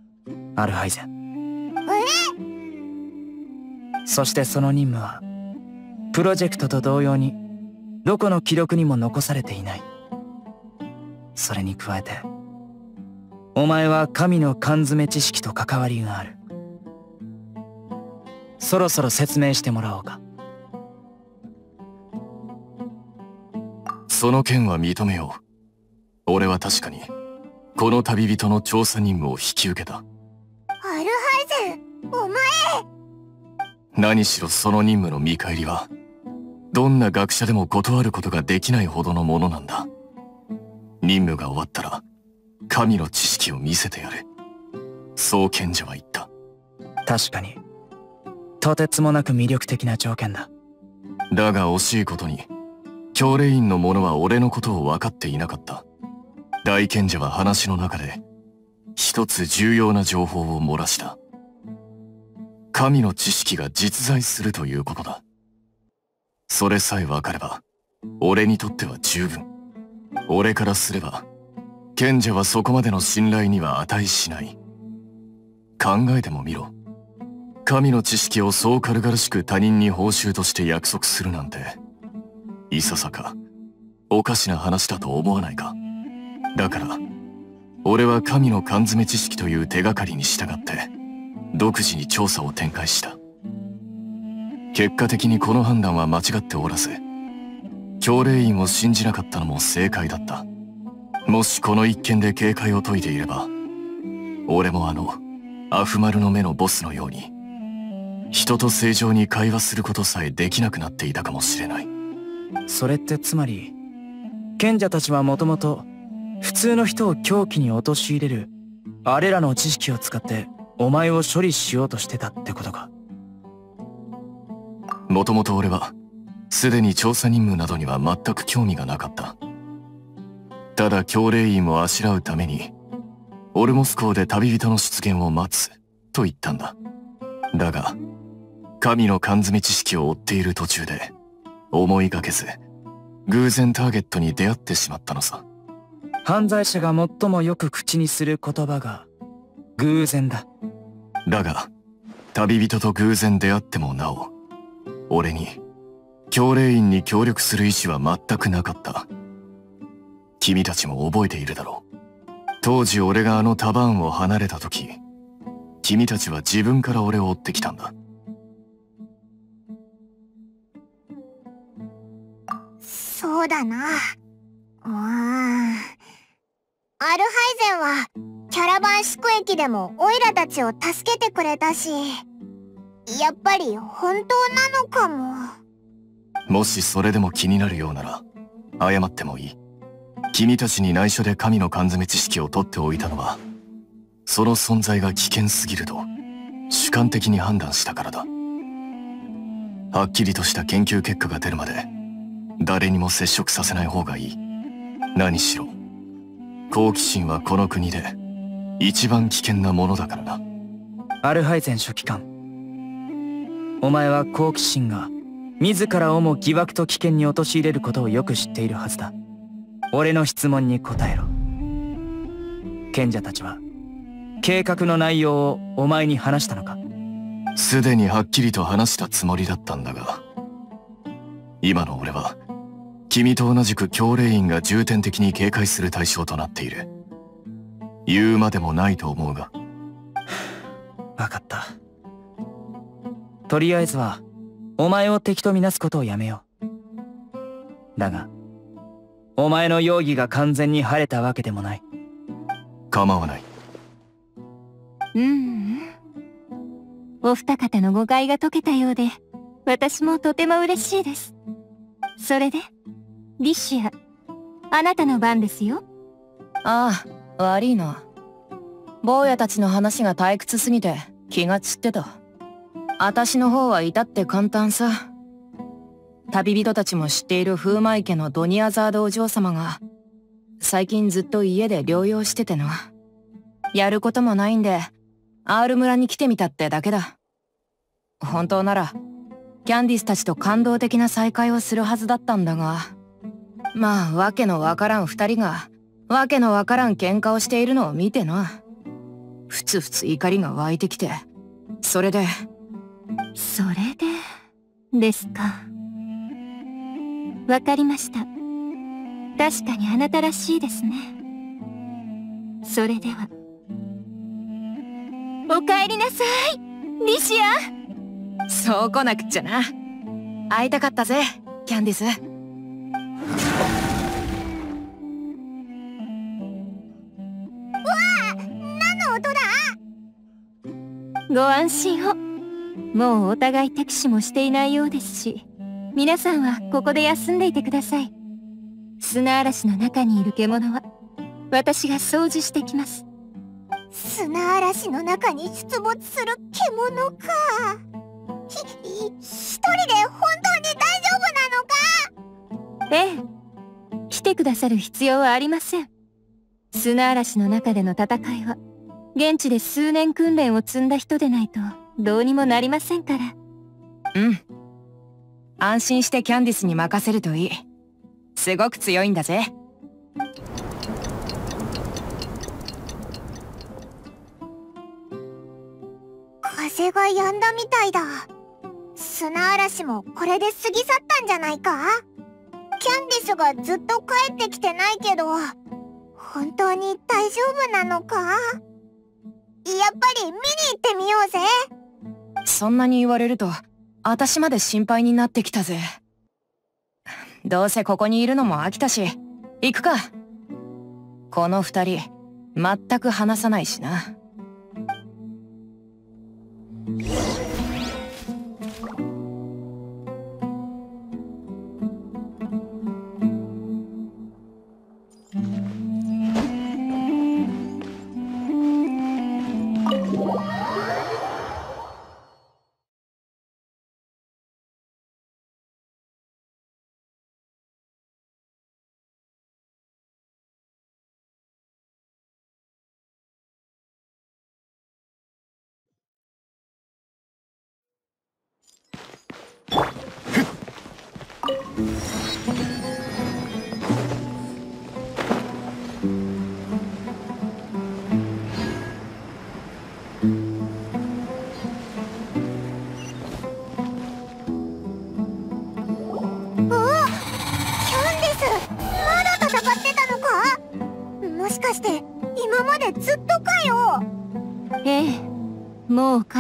アルハイゼ。ンそしてその任務はプロジェクトと同様にどこの記録にも残されていない。それに加えてお前は神の缶詰知識と関わりがある。そろそろ説明してもらおうか。その件は認めよう。俺は確かにこの旅人の調査任務を引き受けたお前。何しろその任務の見返りはどんな学者でも断ることができないほどのものなんだ。任務が終わったら神の知識を見せてやれ。そう賢者は言った。確かに。とてつもなく魅力的な条件だ。だが惜しいことに教令員の者は俺のことを分かっていなかった。大賢者は話の中で一つ重要な情報を漏らした神の知識が実在するということだ。それさえ分かれば俺にとっては十分。俺からすれば賢者はそこまでの信頼には値しない。考えてもみろ。神の知識をそう軽々しく他人に報酬として約束するなんていささかおかしな話だと思わないか。だから俺は神の缶詰知識という手がかりに従って独自に調査を展開した。結果的にこの判断は間違っておらず教令員を信じなかったのも正解だった。もしこの一件で警戒を解いていれば俺もあのアフマルの目のボスのように人と正常に会話することさえできなくなっていたかもしれない。それってつまり賢者たちはもともと普通の人を狂気に陥れるあれらの知識を使ってお前を処理しようとしてたってことか。もともと俺はすでに調査任務などには全く興味がなかった。ただ教令員をあしらうためにオルモス港で旅人の出現を待つと言ったんだ。だが神の缶詰知識を追っている途中で思いがけず偶然ターゲットに出会ってしまったのさ。犯罪者が最もよく口にする言葉が偶然だ。だが旅人と偶然出会ってもなお俺に教令員に協力する意思は全くなかった。君たちも覚えているだろう。当時俺があのタバーンを離れた時君たちは自分から俺を追ってきたんだ。そうだな。うー。んアルハイゼンはキャラバン宿駅でもオイラたちを助けてくれたしやっぱり本当なのかも。もしそれでも気になるようなら謝ってもいい。君たちに内緒で神の缶詰知識を取っておいたのはその存在が危険すぎると主観的に判断したからだ。はっきりとした研究結果が出るまで誰にも接触させない方がいい。何しろ好奇心はこの国で一番危険なものだからな。アルハイゼン書記官。お前は好奇心が自らをも疑惑と危険に陥れることをよく知っているはずだ。俺の質問に答えろ。賢者たちは計画の内容をお前に話したのか？すでにはっきりと話したつもりだったんだが今の俺は君と同じく教霊院が重点的に警戒する対象となっている言うまでもないと思うが。分かった。とりあえずはお前を敵とみなすことをやめよう。だがお前の容疑が完全に晴れたわけでもない。構わない。うん。お二方の誤解が解けたようで私もとても嬉しいです。それでリシアあなたの番ですよ。ああ悪いな坊やたちの話が退屈すぎて気が散ってた。私の方は至って簡単さ。旅人たちも知っている風魔池のドニアザードお嬢様が最近ずっと家で療養しててな。やることもないんで R 村に来てみたってだけだ。本当ならキャンディスたちと感動的な再会をするはずだったんだがまあわけのわからん二人がわけのわからん喧嘩をしているのを見てな。ふつふつ怒りが湧いてきて。それで。それでですか。わかりました。確かにあなたらしいですね。それでは。お帰りなさいリシア。そう来なくっちゃな。会いたかったぜキャンディスご安心を。もうお互い敵視もしていないようですし皆さんはここで休んでいてください。砂嵐の中にいる獣は私が掃除してきます。砂嵐の中に出没する獣か。ひひ一人で本当に大丈夫なのか？ええ。来てくださる必要はありません。砂嵐の中での戦いは現地で数年訓練を積んだ人でないとどうにもなりませんから。うん。安心してキャンディスに任せるといい。すごく強いんだぜ。風が止んだみたいだ。砂嵐もこれで過ぎ去ったんじゃないか？キャンディスがずっと帰ってきてないけど本当に大丈夫なのか？やっぱり見に行ってみようぜ。そんなに言われると私まで心配になってきたぜ。どうせここにいるのも飽きたし行くか。この二人全く話さないしな。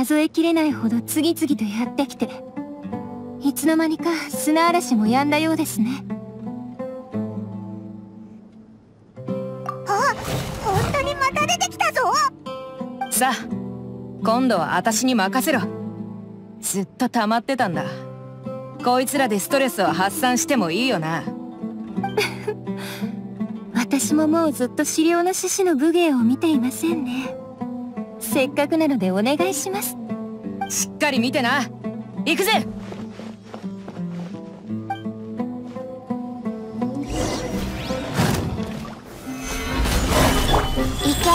数えきれないほど次々とやってきていつの間にか砂嵐も止んだようですね。あ本当にまた出てきたぞ。さあ今度は私に任せろ。ずっと溜まってたんだ。こいつらでストレスを発散してもいいよな。私ももうずっと資料の獅子の武芸を見ていませんねせっかくなのでお願いします。しっかり見てな。行くぜ。行け。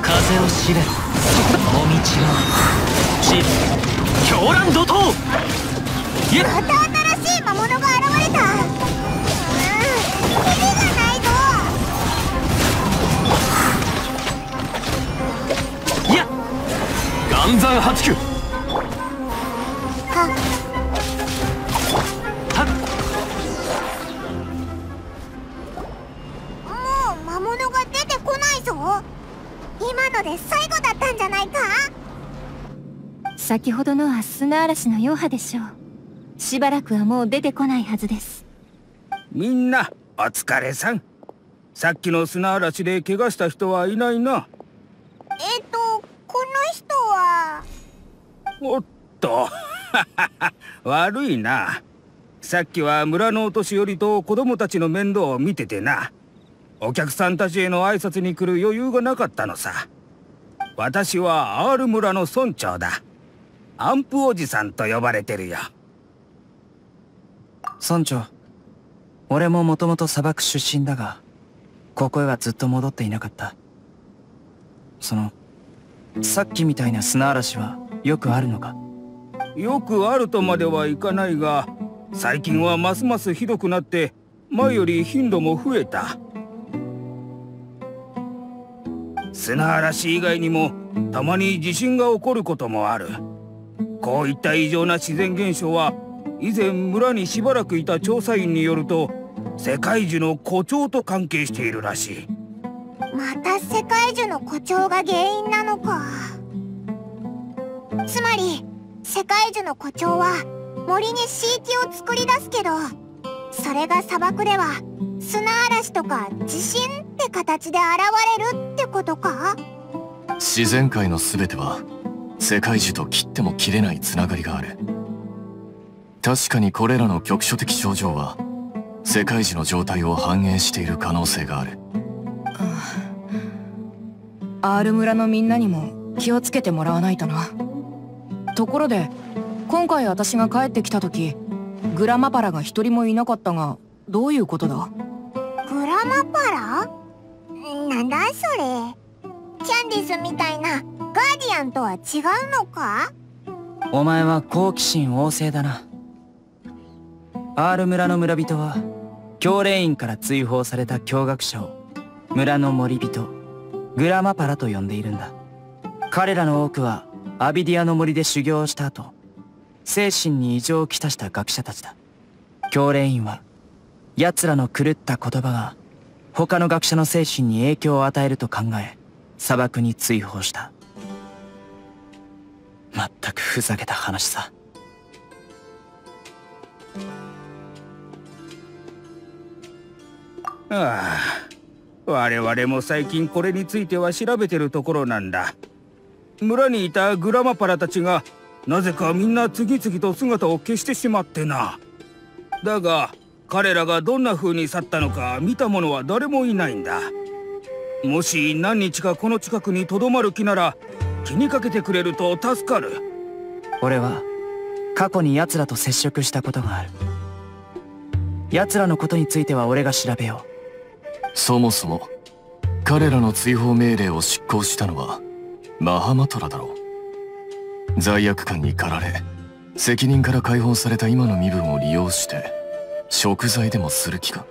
風を知れ。もみちは散る狂乱怒涛。また新しい魔物が現れた岩山八九ははっ。もう魔物が出てこないぞ。今ので最後だったんじゃないか？先ほどのは砂嵐の余波でしょう。しばらくはもう出てこないはずです。みんなお疲れさん。さっきの砂嵐で怪我した人はいないな。えっとおっと。悪いな。さっきは村のお年寄りと子供たちの面倒を見ててな。お客さんたちへの挨拶に来る余裕がなかったのさ。私は R 村の村長だ。アンプおじさんと呼ばれてるよ。村長俺ももともと砂漠出身だがここへはずっと戻っていなかった。そのさっきみたいな砂嵐はよくあるのか？よくあるとまではいかないが最近はますますひどくなって前より頻度も増えた。砂嵐以外にもたまに地震が起こることもある。こういった異常な自然現象は以前村にしばらくいた調査員によると世界樹の誇張と関係しているらしい。また世界樹の誇張が原因なのかつまり世界樹の誇張は森に地域を作り出すけどそれが砂漠では砂嵐とか地震って形で現れるってことか？自然界の全ては世界樹と切っても切れないつながりがある。確かにこれらの局所的症状は世界樹の状態を反映している可能性がある。R 村のみんなにも気をつけてもらわないとなところで今回私が帰ってきた時グラマパラが一人もいなかったがどういうことだ？グラマパラ？なんだそれ？キャンディスみたいなガーディアンとは違うのか？お前は好奇心旺盛だな。R 村の村人は教令院から追放された教学者を村の森人グラマパラと呼んでいるんだ。彼らの多くはアビディアの森で修行をした後精神に異常をきたした学者たちだ。教令院は奴らの狂った言葉が他の学者の精神に影響を与えると考え砂漠に追放した。まったくふざけた話さ。ああ我々も最近これについては調べてるところなんだ。村にいたグラマパラたちがなぜかみんな次々と姿を消してしまってな。だが彼らがどんな風に去ったのか見た者は誰もいないんだ。もし何日かこの近くにとどまる気なら気にかけてくれると助かる。俺は過去に奴らと接触したことがある。奴らのことについては俺が調べよそもそも彼らの追放命令を執行したのはマハマトラだろう。罪悪感に駆られ責任から解放された今の身分を利用して贖罪でもする気か。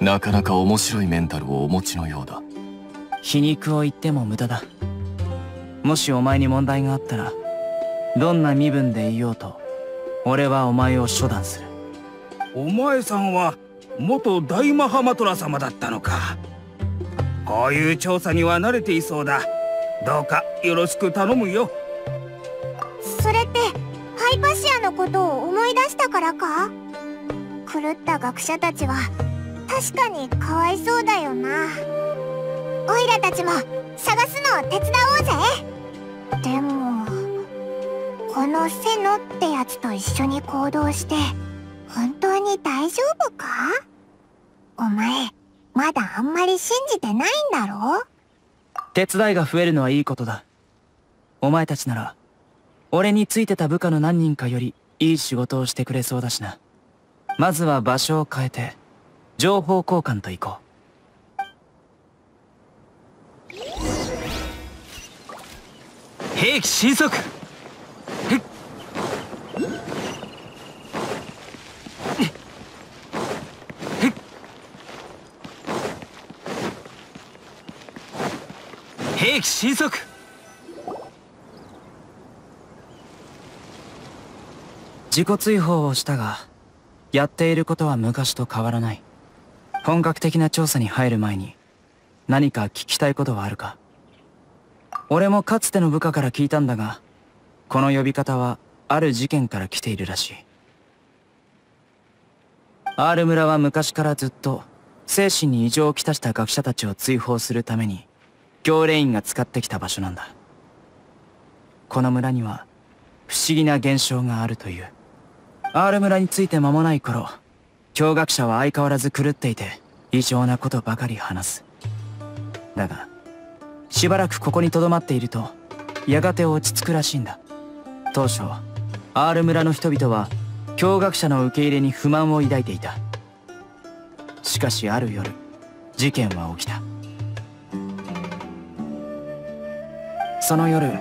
なかなか面白いメンタルをお持ちのようだ。う皮肉を言っても無駄だ。もしお前に問題があったらどんな身分でいようと俺はお前を処断する。お前さんは元大マハマトラ様だったのか。こういう調査には慣れていそうだどうかよろしく頼むよ。それってハイパシアのことを思い出したからか？狂った学者たちは確かにかわいそうだよな。オイラたちも探すのを手伝おうぜ。でもこのセノってやつと一緒に行動して本当に大丈夫か？お前まだあんまり信じてないんだろ？手伝いが増えるのはいいことだ。お前たちなら俺についてた部下の何人かよりいい仕事をしてくれそうだしな。まずは場所を変えて情報交換と行こう。兵器新速兵器神速自己追放をしたがやっていることは昔と変わらない。本格的な調査に入る前に何か聞きたいことはあるか。俺もかつての部下から聞いたんだがこの呼び方はある事件から来ているらしい。R 村は昔からずっと精神に異常をきたした学者たちを追放するために教練員が使ってきた場所なんだ。この村には不思議な現象があるという。R 村について間もない頃教学者は相変わらず狂っていて異常なことばかり話す。だがしばらくここに留まっているとやがて落ち着くらしいんだ。当初 R 村の人々は教学者の受け入れに不満を抱いていた。しかしある夜事件は起きた。その夜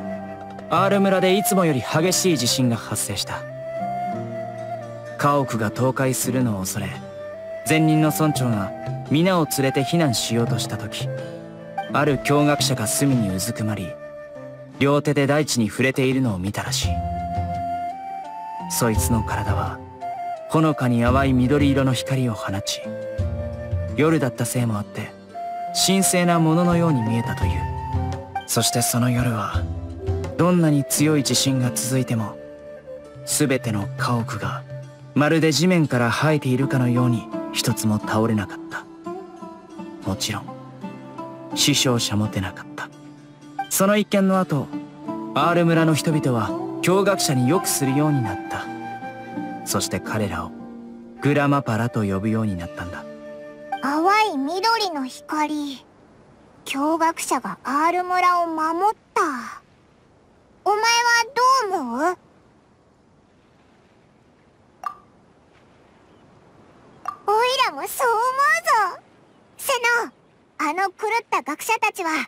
R 村でいつもより激しい地震が発生した。家屋が倒壊するのを恐れ前任の村長が皆を連れて避難しようとした時ある教学者が隅にうずくまり両手で大地に触れているのを見たらしい。そいつの体はほのかに淡い緑色の光を放ち夜だったせいもあって神聖なもののように見えたという。そしてその夜はどんなに強い地震が続いても全ての家屋がまるで地面から生えているかのように一つも倒れなかった。もちろん死傷者も出なかった。その一件の後 R 村の人々は教学者によくするようになった。そして彼らをグラマパラと呼ぶようになったんだ。淡い緑の光。教学者が R 村を守った。お前はどう思う？おいらもそう思うぞ。セノあの狂った学者たちは R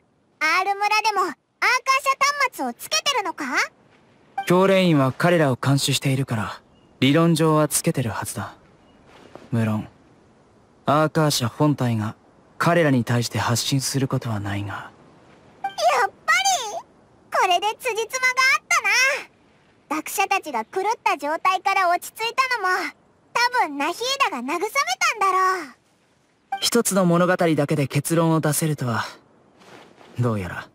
村でもアーカーシャ端末をつけてるのか？教練員は彼らを監視しているから理論上はつけてるはずだ。無論アーカー社本体が彼らに対して発信することはないが。やっぱりこれで辻褄があったな。学者たちが狂った状態から落ち着いたのも多分ナヒーダが慰めたんだろう。一つの物語だけで結論を出せるとはどうやら。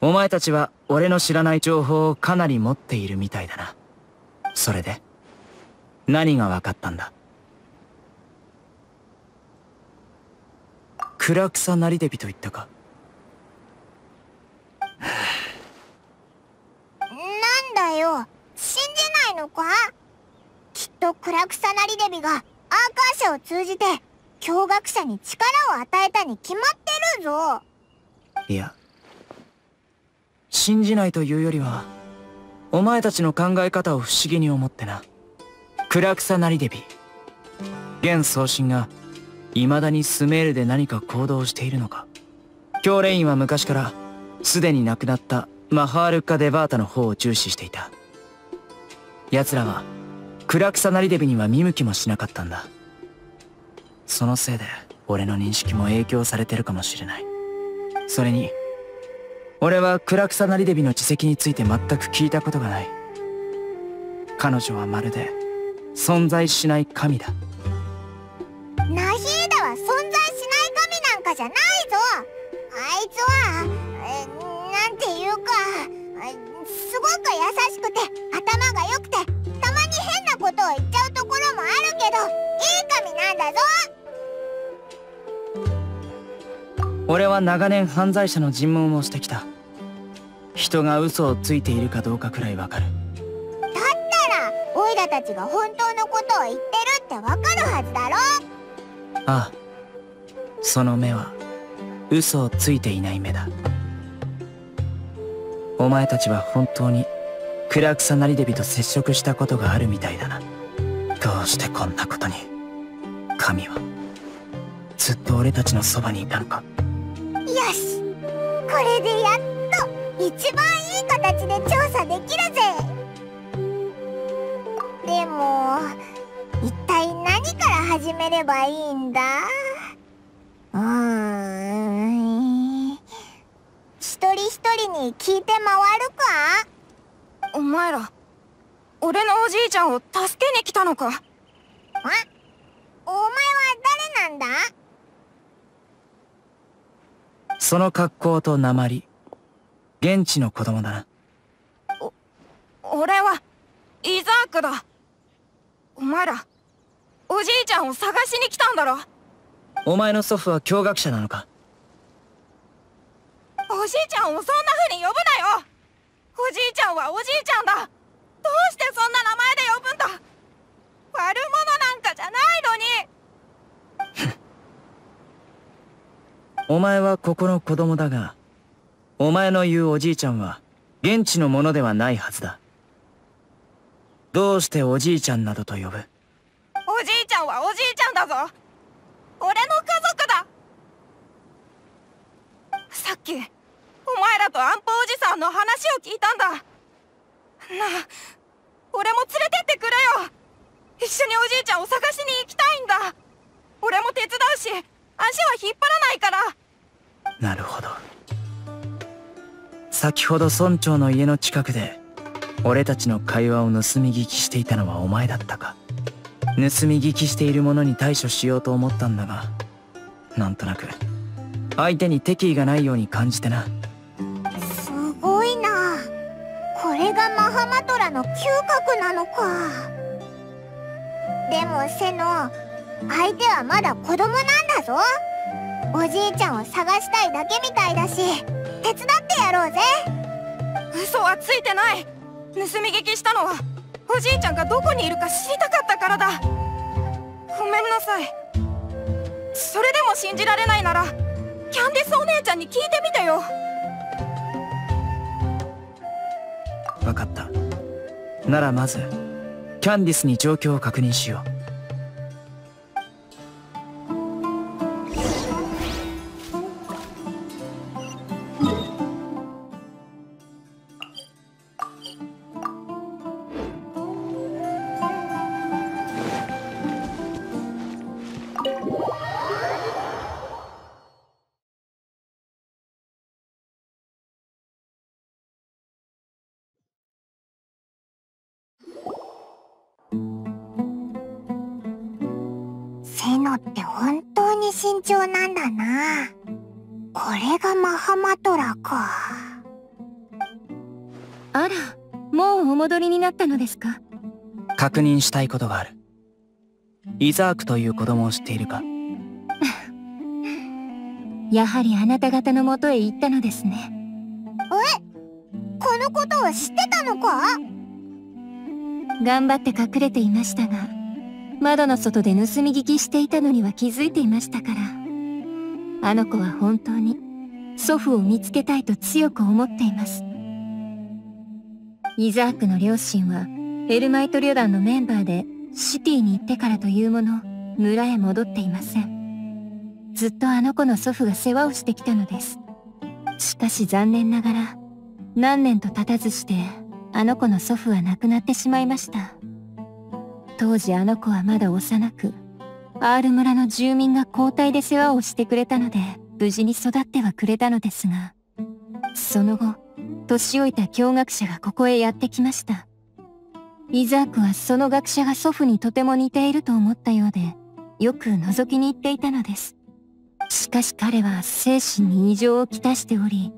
お前たちは俺の知らない情報をかなり持っているみたいだな。それで何が分かったんだ？暗草なりデビと言ったか？なんだよ。信じないのか？きっと暗草なりデビがアーカー社を通じて教学者に力を与えたに決まってるぞ。いや。信じないというよりはお前たちの考え方を不思議に思ってな。暗草なりデビ現送信が未だにスメールで何か行動しているのか。教練員は昔からすでに亡くなったマハールカ・デバータの方を重視していた。奴らは暗草なりデビには見向きもしなかったんだ。そのせいで俺の認識も影響されてるかもしれない。それに俺は暗草なりデビの知跡について全く聞いたことがない。彼女はまるで存在しない神だ。かじゃないぞ。あいつはなんていうかすごく優しくて頭が良くてたまに変なことを言っちゃうところもあるけどいい神なんだぞ。俺は長年犯罪者の尋問をしてきた。人が嘘をついているかどうかくらいわかる。だったらオイラたちが本当のことを言ってるってわかるはずだろ。ああその目は嘘をついていない目だ。お前たちは本当に暗草なりデビと接触したことがあるみたいだな。どうしてこんなことに神は。ずっと俺たちのそばにいたのか。よし。これでやっと一番いい形で調査できるぜ。でも一体何から始めればいいんだ？うーん。一人一人に聞いて回るか？お前ら俺のおじいちゃんを助けに来たのか？あお前は誰なんだ？その格好と鉛現地の子供だな。俺はイザークだ。お前らおじいちゃんを探しに来たんだろ？お前の祖父は驚愕者なのか？おじいちゃんをそんな風に呼ぶなよ。おじいちゃんはおじいちゃんだ。どうしてそんな名前で呼ぶんだ。悪者なんかじゃないのに。お前はここの子供だがお前の言うおじいちゃんは現地のものではないはずだ。どうしておじいちゃんなどと呼ぶ？おじいちゃんはおじいちゃんだぞ俺の家族だ。さっきお前らと安保おじさんの話を聞いたんだ。なあ俺も連れてってくれよ。一緒におじいちゃんを探しに行きたいんだ。俺も手伝うし足は引っ張らないから。なるほど。先ほど村長の家の近くで俺たちの会話を盗み聞きしていたのはお前だったか。盗み聞きしている者に対処しようと思ったんだがなんとなく相手に敵意がないように感じてな。すごいな。これがマハマトラの嗅覚なのか。でもセノ相手はまだ子供なんだぞ。おじいちゃんを探したいだけみたいだし手伝ってやろうぜ。嘘はついてない。盗み聞きしたのはおじいちゃんがどこにいるか知りたかったからだ。ごめんなさい。それでも信じられないならキャンディスお姉ちゃんに聞いてみてよ。分かった。ならまずキャンディスに状況を確認しよう。慎重なんだな。これがマハマトラか。あらもうお戻りになったのですか？確認したいことがある。イザークという子供を知っているか？やはりあなた方のもとへ行ったのですね。このことを知ってたのか？頑張って隠れていましたが窓の外で盗み聞きしていたのには気づいていましたから。あの子は本当に祖父を見つけたいと強く思っています。イザークの両親はエルマイト旅団のメンバーでシティに行ってからというもの村へ戻っていません。ずっとあの子の祖父が世話をしてきたのです。しかし残念ながら何年と経たずしてあの子の祖父は亡くなってしまいました。当時あの子はまだ幼く R 村の住民が交代で世話をしてくれたので無事に育ってはくれたのですがその後年老いた教学者がここへやってきました。イザークはその学者が祖父にとても似ていると思ったようでよく覗きに行っていたのです。しかし彼は精神に異常をきたしており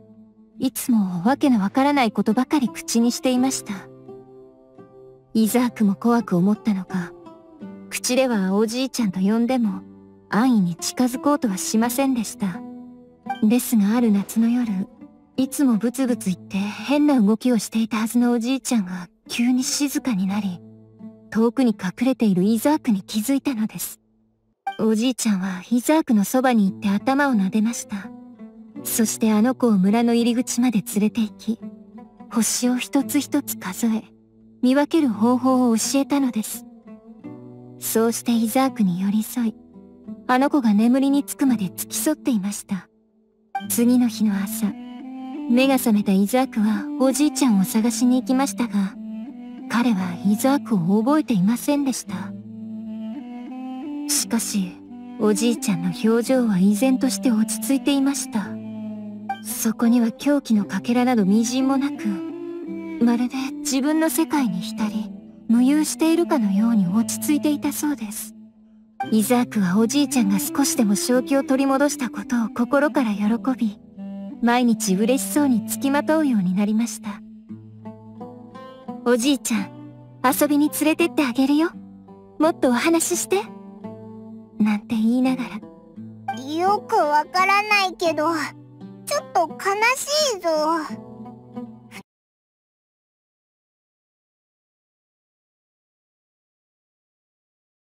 いつもわけのわからないことばかり口にしていました。イザークも怖く思ったのか。口ではおじいちゃんと呼んでも安易に近づこうとはしませんでした。ですがある夏の夜いつもブツブツ言って変な動きをしていたはずのおじいちゃんが急に静かになり遠くに隠れているイザークに気づいたのです。おじいちゃんはイザークのそばに行って頭を撫でました。そしてあの子を村の入り口まで連れて行き星を一つ一つ数え見分ける方法を教えたのです。そうしてイザークに寄り添いあの子が眠りにつくまで付き添っていました。次の日の朝目が覚めたイザークはおじいちゃんを探しに行きましたが彼はイザークを覚えていませんでした。しかしおじいちゃんの表情は依然として落ち着いていました。そこには狂気のかけらなどみじんもなくまるで自分の世界に浸り無遊しているかのように落ち着いていたそうです。イザークはおじいちゃんが少しでも正気を取り戻したことを心から喜び毎日嬉しそうにつきまとうようになりました。おじいちゃん遊びに連れてってあげるよ。もっとお話しして。なんて言いながら。よくわからないけどちょっと悲しいぞ。